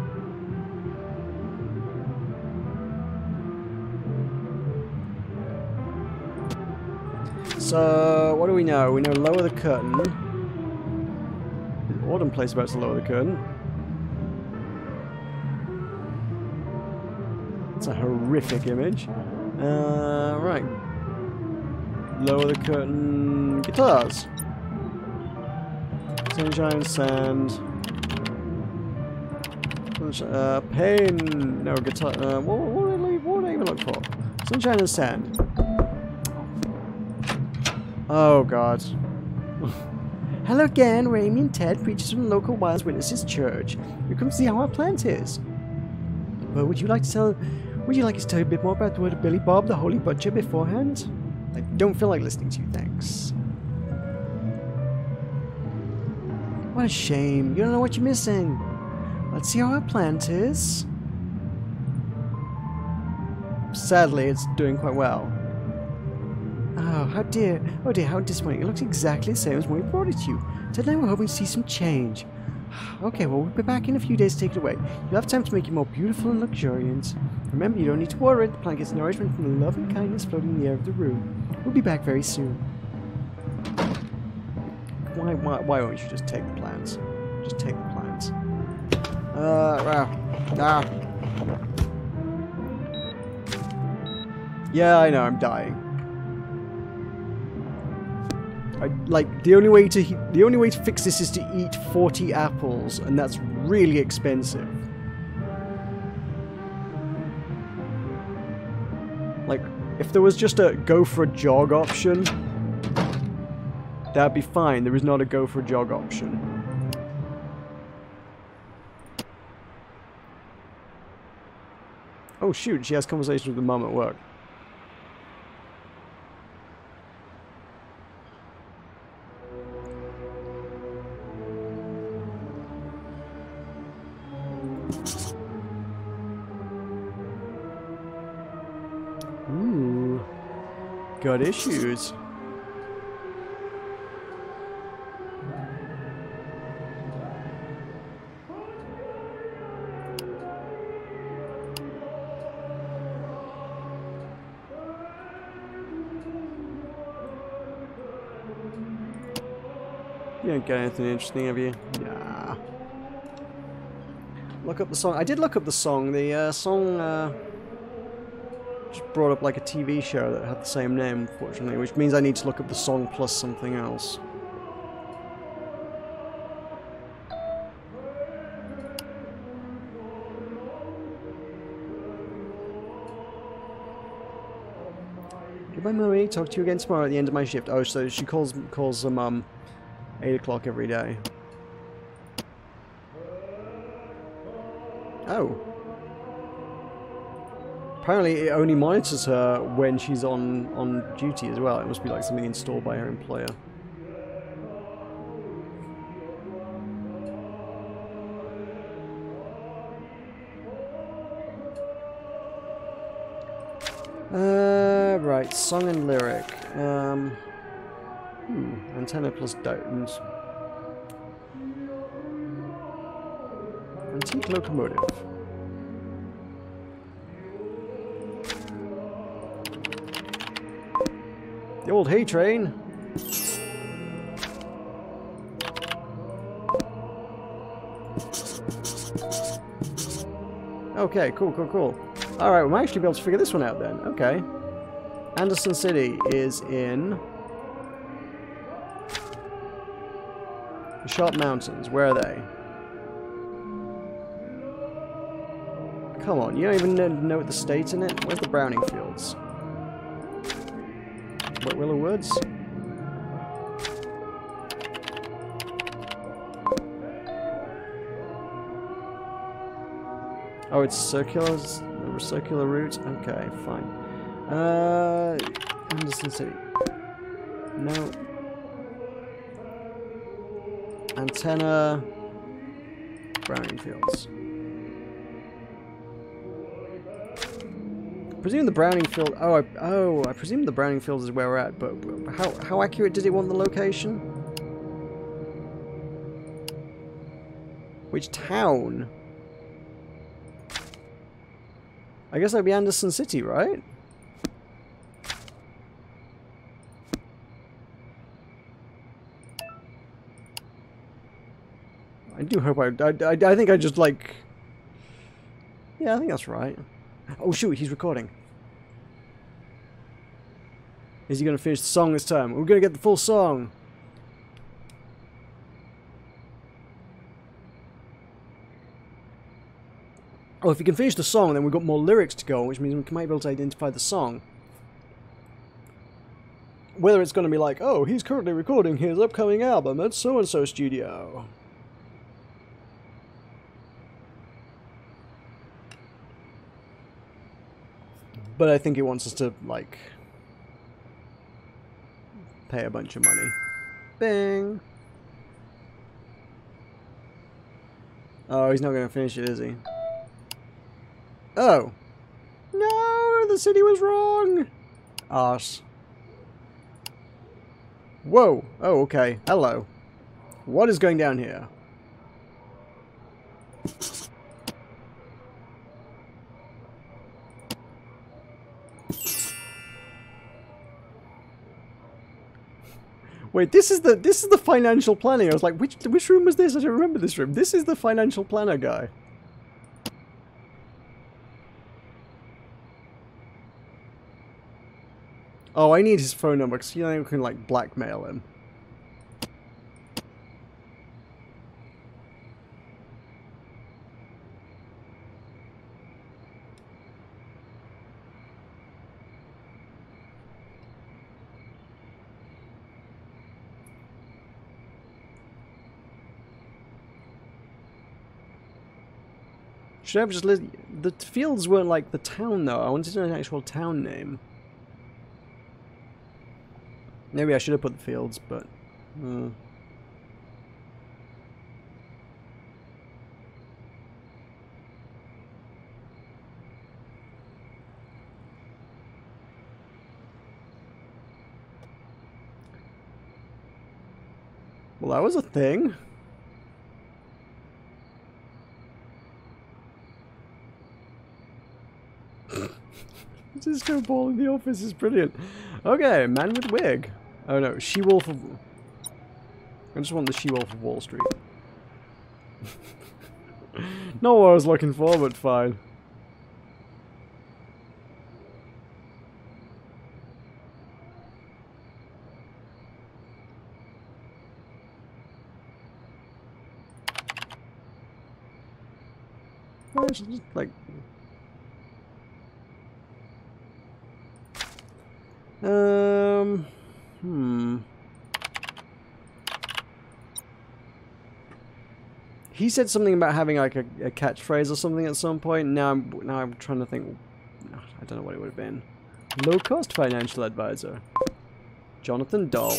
So, what do we know? We know lower the curtain. Autumn plays about to lower the curtain. It's a horrific image. Uh, right. Lower the curtain. Guitars. Sunshine, sand. Uh, pain. No, guitar. Uh, what, what, I, leave- what I even look for? Sunshine and sand. Oh, God. (laughs) Hello again, Amy and Ted, preachers from the local Wise Witnesses Church. You come to see how our plant is. Well, would you like to tell would you like us to tell you a bit more about the word of Billy Bob, the Holy Butcher, beforehand? I don't feel like listening to you, thanks. What a shame. You don't know what you're missing. Let's see how our plant is. Sadly, it's doing quite well. Oh, how dear. Oh dear, how disappointing. It looks exactly the same as when we brought it to you. Ted we're hoping to see some change. (sighs) Okay, well, we'll be back in a few days to take it away. You'll have time to make it more beautiful and luxuriant. Remember, you don't need to water it. The plant gets nourishment from the love and kindness floating in the air of the room. We'll be back very soon. Why, why, why won't you just take the plants? Just take the plants. Uh, wow. Ah. Yeah, I know, I'm dying. I, like the only way to the only way to fix this is to eat 40 apples and that's really expensive. Like if there was just a go for a jog option that'd be fine. There is not a go for a jog option. Oh shoot, she has conversations with the mum at work. Ooh. Got issues. don't get anything interesting, have you? Nah. Look up the song. I did look up the song. The uh, song uh, just brought up like a TV show that had the same name, unfortunately, which means I need to look up the song plus something else. Goodbye, Marie. Talk to you again tomorrow at the end of my shift. Oh, so she calls calls her mum. 8 o'clock every day. Oh. Apparently it only monitors her when she's on, on duty as well. It must be like something installed by her employer. Uh, right, song and lyric. Um, antenna plus domes. Antique locomotive. The old hay train. Okay, cool, cool, cool. Alright, we might actually be able to figure this one out then. Okay. Anderson City is in... Sharp Mountains. Where are they? Come on, you don't even know, know the state's in it? Where's the Browning Fields? What, Willow Woods? Oh, it's circular, circular route? Okay, fine. Uh, Anderson City. No. Antenna. Browning Fields. presume the Browning Field. Oh, I, oh, I presume the Browning Fields is where we're at. But how how accurate did it want the location? Which town? I guess that'd be Anderson City, right? Do hope I, I, I, think I just like... Yeah, I think that's right. Oh shoot, he's recording. Is he going to finish the song this time? We're going to get the full song. Oh, if he can finish the song, then we've got more lyrics to go, which means we might be able to identify the song. Whether it's going to be like, oh, he's currently recording his upcoming album at so-and-so studio. But I think he wants us to, like, pay a bunch of money. Bing! Oh, he's not going to finish it, is he? Oh. No, the city was wrong. Arse. Whoa. Oh, okay. Hello. What is going down here? Wait, this is the this is the financial planning. I was like, which which room was this? I don't remember this room. This is the financial planner guy. Oh, I need his phone number because you know you can like blackmail him. Should I have just list the fields weren't like the town though. I wanted to know an actual town name. Maybe I should have put the fields, but... Uh. Well, that was a thing. Disco ball in the office is brilliant. Okay, man with wig. Oh no, She-Wolf of... I just want the She-Wolf of Wall Street. (laughs) Not what I was looking for, but fine. Like um Hmm. He said something about having like a, a catchphrase or something at some point. Now I'm now I'm trying to think. I don't know what it would have been. Low cost financial advisor. Jonathan Dull.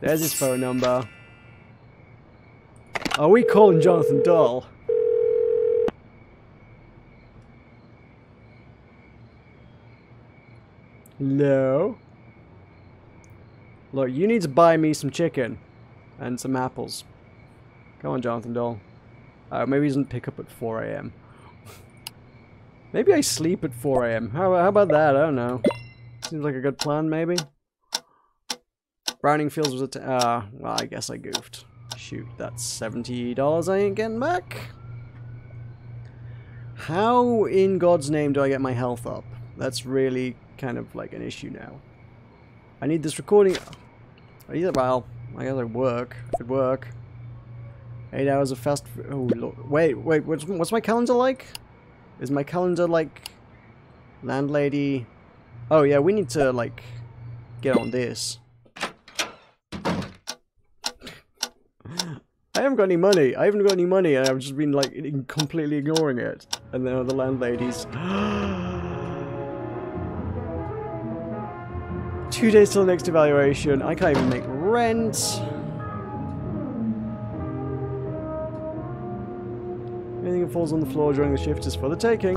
There's his phone number. Are we calling Jonathan Dull? No. Look, you need to buy me some chicken. And some apples. Come on, Jonathan Doll. Uh, maybe he doesn't pick up at 4 a.m. (laughs) maybe I sleep at 4 a.m. How, how about that? I don't know. Seems like a good plan, maybe. Browning Fields was a... Uh, well, I guess I goofed. Shoot, that's $70 I ain't getting back. How in God's name do I get my health up? That's really kind of like an issue now. I need this recording. Either well, I gotta work. Could work. Eight hours of fast. Oh lord. wait, wait. What's what's my calendar like? Is my calendar like landlady? Oh yeah, we need to like get on this. I haven't got any money. I haven't got any money, and I've just been like completely ignoring it. And then the landladies. (gasps) (gasps) Two days till the next evaluation. I can't even make rent. Anything that falls on the floor during the shift is for the taking.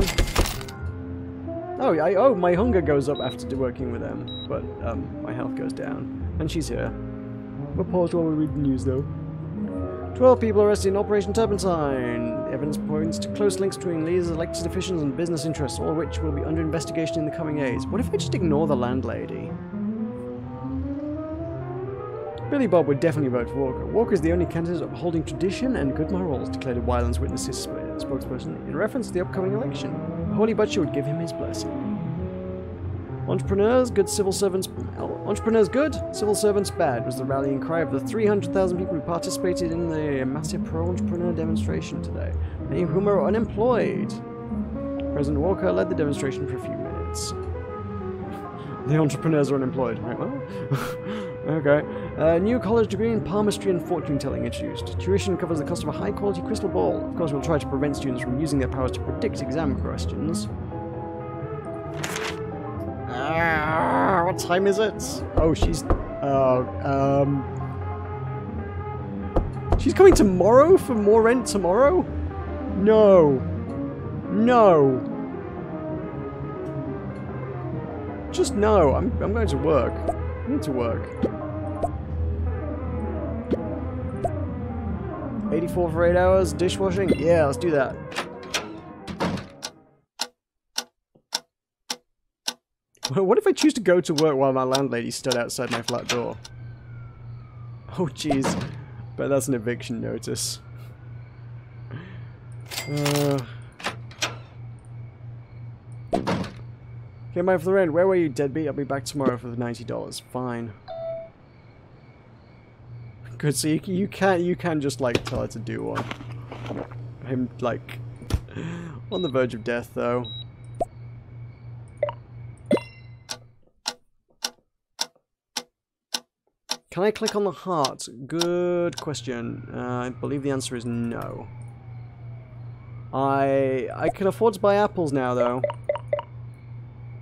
Oh, I, oh, my hunger goes up after working with them, but um, my health goes down. And she's here. We'll pause while we read the news, though. Twelve people arrested in Operation Turpentine. Evidence points to close links between leaders, elected officials, and business interests, all of which will be under investigation in the coming days. What if I just ignore the landlady? Billy Bob would definitely vote for Walker. Walker is the only candidate upholding tradition and good morals, declared a Wyland's Witnesses spokesperson in reference to the upcoming election. Holy Butcher would give him his blessing. Entrepreneurs, good civil servants. Oh, entrepreneurs good, civil servants bad was the rallying cry of the 300,000 people who participated in the massive pro-entrepreneur demonstration today, many of whom are unemployed. President Walker led the demonstration for a few minutes. (laughs) The entrepreneurs are unemployed. Right, well, (laughs) okay. A new college degree in palmistry and fortune telling introduced. Tuition covers the cost of a high quality crystal ball. Of course, we'll try to prevent students from using their powers to predict exam questions. Ah, what time is it? Oh, she's. Oh, um. She's coming tomorrow for more rent tomorrow? No. No. Just no. I'm, I'm going to work. Need to work. 84 for 8 hours, dishwashing? Yeah, let's do that. What if I choose to go to work while my landlady stood outside my flat door? Oh jeez. But that's an eviction notice. Uh... Came by for the. Where were you, deadbeat? I'll be back tomorrow for the $90. Fine. Good, so you, you can you can just like tell her to do one. I'm like (laughs) on the verge of death though. Can I click on the heart? Good question. Uh, I believe the answer is no. I I can afford to buy apples now though.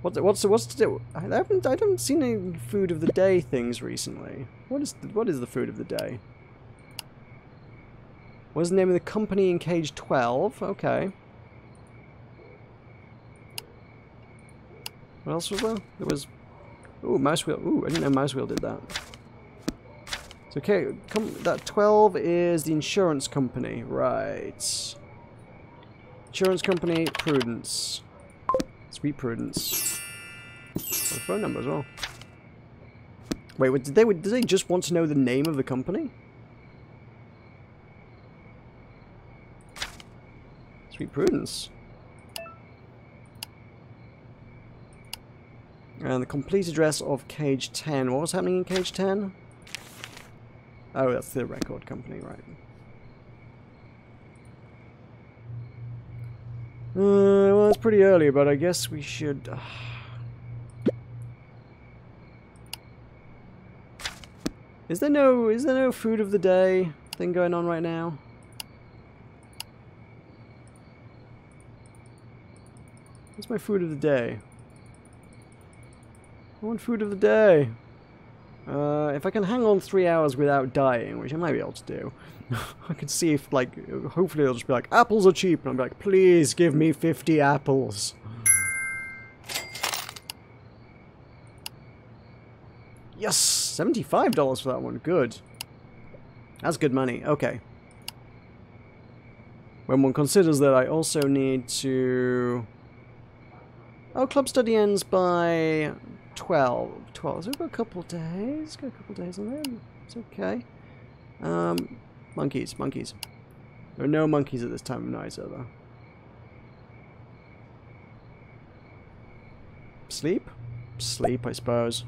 What's what's what's the, I haven't I haven't seen any food of the day things recently. What is the, what is the food of the day? What is the name of the company in cage 12? Okay. What else was there? There was Ooh, mouse wheel. Ooh, I didn't know mouse wheel did that. So okay, come that 12 is the insurance company, right. Insurance company, Prudence. Sweet Prudence. The phone number as well. Wait, did they did they just want to know the name of the company? Sweet Prudence. And the complete address of Cage 10. What was happening in Cage 10? Oh, that's the record company, right. Uh, it's pretty early, but I guess we should... Uh... Is there no is there no food of the day thing going on right now? What's my food of the day? I want food of the day. Uh, if I can hang on three hours without dying, which I might be able to do, (laughs) I can see if, like, hopefully it'll just be like, apples are cheap, and I'm like, please give me 50 apples. Yes! $75 for that one, good. That's good money, okay. When one considers that I also need to... Oh, club study ends by 12. 12. So we've got a couple days. Got a couple days on there. It's okay. Um, monkeys, monkeys. There are no monkeys at this time of night, though. Sleep? Sleep, I suppose.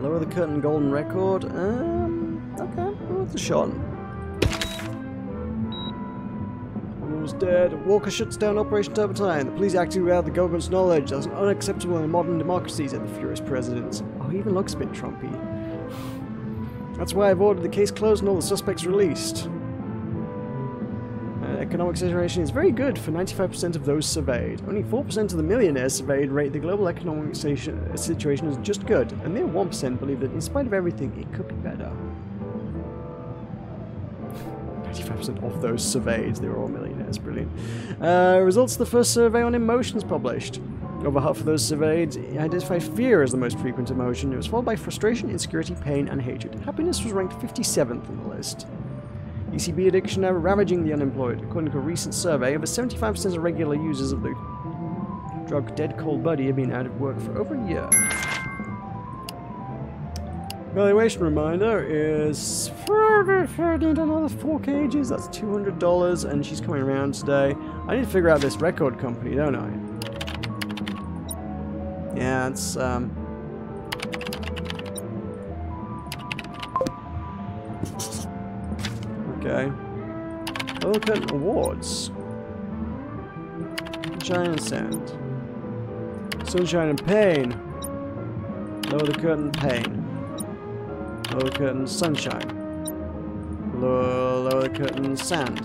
Lower the curtain golden record. Um, okay, worth a shot. Was dead. Walker shuts down Operation Turpentine. The police acted without the government's knowledge. That's unacceptable in modern democracy, said the furious president. Oh, he even looks a bit Trumpy. That's why I've ordered the case closed and all the suspects released. Uh, economic situation is very good for 95% of those surveyed. Only 4% of the millionaires surveyed rate the global economic situation as just good, and mere 1% believe that in spite of everything, it could be better. 95% of those surveyed, they were all millionaires, brilliant. Uh, results of the first survey on emotions published. Over half of those surveyed identified fear as the most frequent emotion. It was followed by frustration, insecurity, pain, and hatred. Happiness was ranked 57th on the list. ECB addiction now ravaging the unemployed. According to a recent survey, over 75% of regular users of the drug Dead Cold Buddy have been out of work for over a year. Valuation reminder is for need another four cages. That's two hundred dollars, and she's coming around today. I need to figure out this record company, don't I? Yeah, it's um. Okay. Curtain Awards. And Sand. Sunshine and Pain. Lower the Curtain Pain. Lower curtain, sunshine. Lower, lower curtain, sand.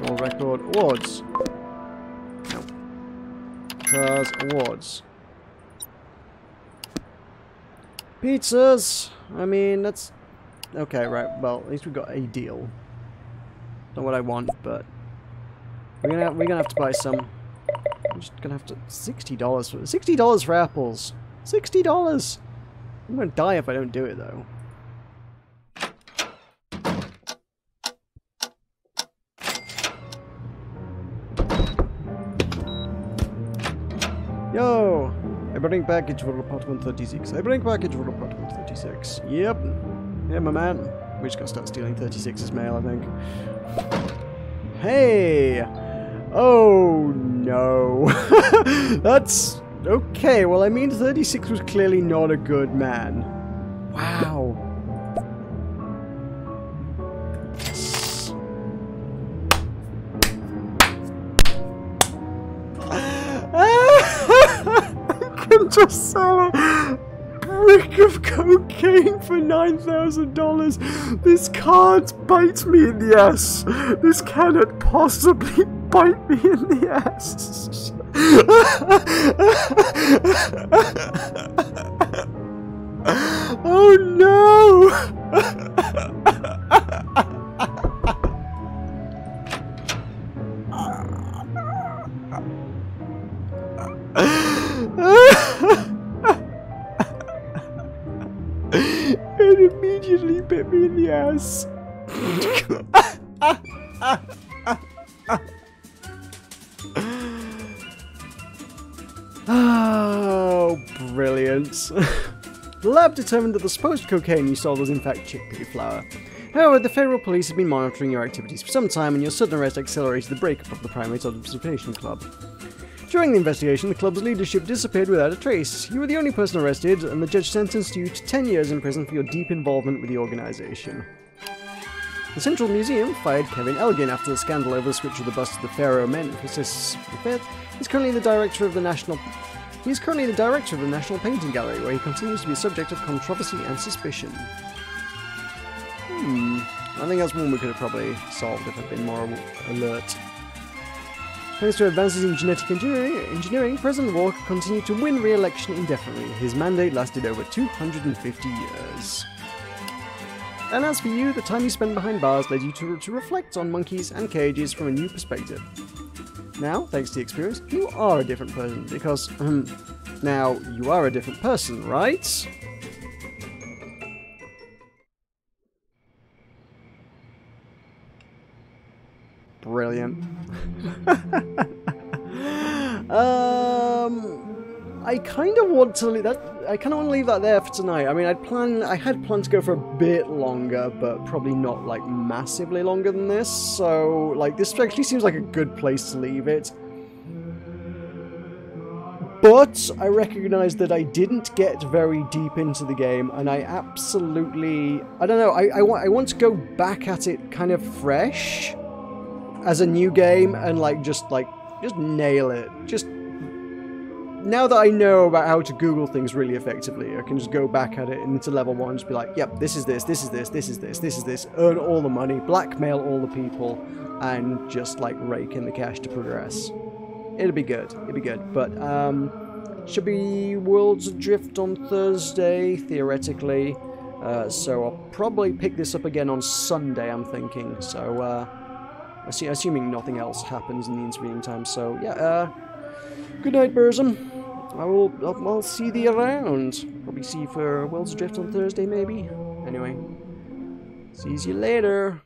World record awards. No. Cars awards. Pizzas! I mean, that's... Okay, right, well, at least we got a deal. Not what I want, but... We're gonna, we're gonna have to buy some. I'm just gonna have to... $60 for... $60 for apples! $60! I'm gonna die if I don't do it, though. Yo! I bring package for apartment 36. I bring package for apartment 36. Yep. Yeah, my man. We're just gonna start stealing 36's mail, I think. Hey! Oh, no. (laughs) That's Okay, well I mean 36 was clearly not a good man. Wow. I can just sell a brick of cocaine for $9,000. This can't bite me in the ass. This cannot possibly bite me in the ass. oh no! it immediately bit me in the ass. (laughs) (laughs) the lab determined that the supposed cocaine you sold was in fact chickpea flour. However, the federal police have been monitoring your activities for some time and your sudden arrest accelerated the breakup of the Primates Observation Club. During the investigation, the club's leadership disappeared without a trace. You were the only person arrested, and the judge sentenced you to 10 years in prison for your deep involvement with the organization. The Central Museum fired Kevin Elgin after the scandal over the switch of the bust of the pharaoh Amenophis V. He's currently the director of the National he is currently the director of the National Painting Gallery, where he continues to be a subject of controversy and suspicion. Hmm. I think that's one we could have probably solved if I'd been more alert. Thanks to advances in genetic engineering, President Walker continued to win re-election indefinitely. His mandate lasted over 250 years. And as for you, the time you spent behind bars led you to, to reflect on monkeys and cages from a new perspective. Now, thanks to the experience, you are a different person, because, um, now, you are a different person, right? Brilliant. (laughs) um... I kind of want to leave that. I kind of want to leave that there for tonight. I mean, I'd plan. I had planned to go for a bit longer, but probably not like massively longer than this. So, like, this actually seems like a good place to leave it. But I recognize that I didn't get very deep into the game, and I absolutely. I don't know. I I want I want to go back at it kind of fresh, as a new game, and like just like just nail it. Just now that I know about how to Google things really effectively, I can just go back at it into level one and just be like, yep, this is this, this is this, this is this, this is this, earn all the money, blackmail all the people, and just like rake in the cash to progress. It'll be good, it'll be good. But, um, should be Worlds Adrift on Thursday, theoretically. Uh, so I'll probably pick this up again on Sunday, I'm thinking. So, uh, I see assuming nothing else happens in the intervening time. So, yeah, uh, good night, Burzum. I will, I'll, I'll see thee around. Probably see for Worlds Adrift on Thursday, maybe. Anyway, see you later.